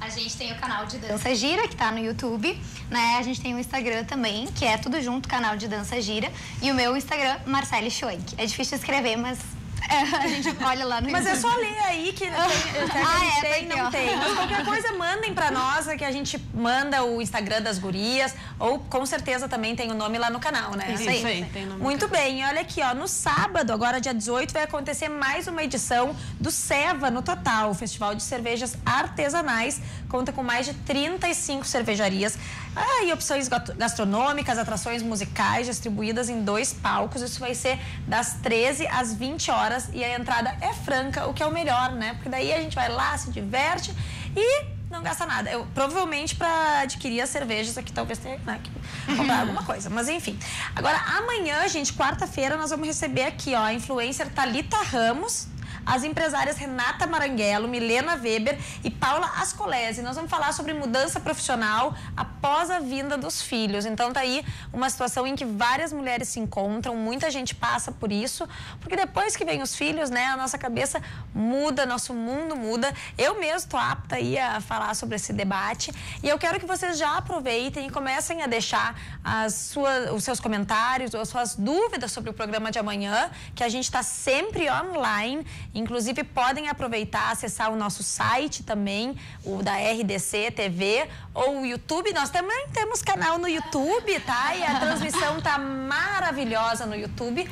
A gente tem o canal de Dança Gira, que tá no YouTube, né? A gente tem o Instagram também, que é tudo junto, canal de Dança Gira. E o meu Instagram, Marcele Schoik. É difícil escrever, mas é, a gente olha lá no Mas é YouTube. só ler aí que, tem, que a gente Ah, é, tá tem, aqui, não ó. tem. Mas qualquer coisa, mandem pra nós, que a gente manda o Instagram das gurias. Ou com certeza também tem o nome lá no canal, né? Isso aí, tem nome no Muito bem, e olha aqui, ó, no sábado, agora dia 18, vai acontecer mais uma edição do Seva no Total, o Festival de Cervejas Artesanais. Conta com mais de 35 cervejarias ah, e opções gastronômicas, atrações musicais distribuídas em dois palcos. Isso vai ser das 13 às 20 horas e a entrada é franca, o que é o melhor, né? Porque daí a gente vai lá, se diverte e não gasta nada. Eu, provavelmente para adquirir as cervejas aqui, talvez tenha né, que comprar alguma coisa. Mas enfim. Agora, amanhã, gente, quarta-feira, nós vamos receber aqui, ó, a influencer Talita Ramos. As empresárias Renata Maranguelo, Milena Weber e Paula Ascolese. Nós vamos falar sobre mudança profissional após a vinda dos filhos. Então tá aí uma situação em que várias mulheres se encontram, muita gente passa por isso, porque depois que vem os filhos, né, a nossa cabeça muda, nosso mundo muda. Eu mesmo tô apta aí a falar sobre esse debate e eu quero que vocês já aproveitem e comecem a deixar as suas, os seus comentários, as suas dúvidas sobre o programa de amanhã, que a gente está sempre online. Inclusive, podem aproveitar, acessar o nosso site também, o da RDC TV, ou o YouTube. Nós também temos canal no YouTube, tá? E a transmissão tá maravilhosa no YouTube.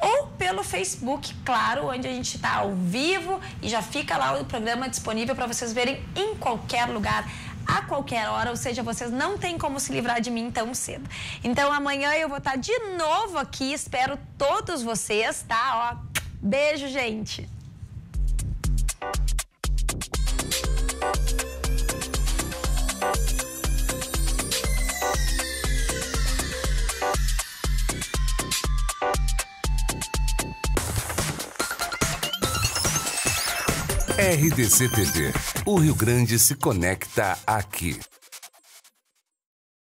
Ou pelo Facebook, claro, onde a gente está ao vivo e já fica lá o programa disponível para vocês verem em qualquer lugar a qualquer hora, ou seja, vocês não têm como se livrar de mim tão cedo. Então amanhã eu vou estar de novo aqui, espero todos vocês, tá? Ó, beijo, gente. RDC TV. O Rio Grande se conecta aqui.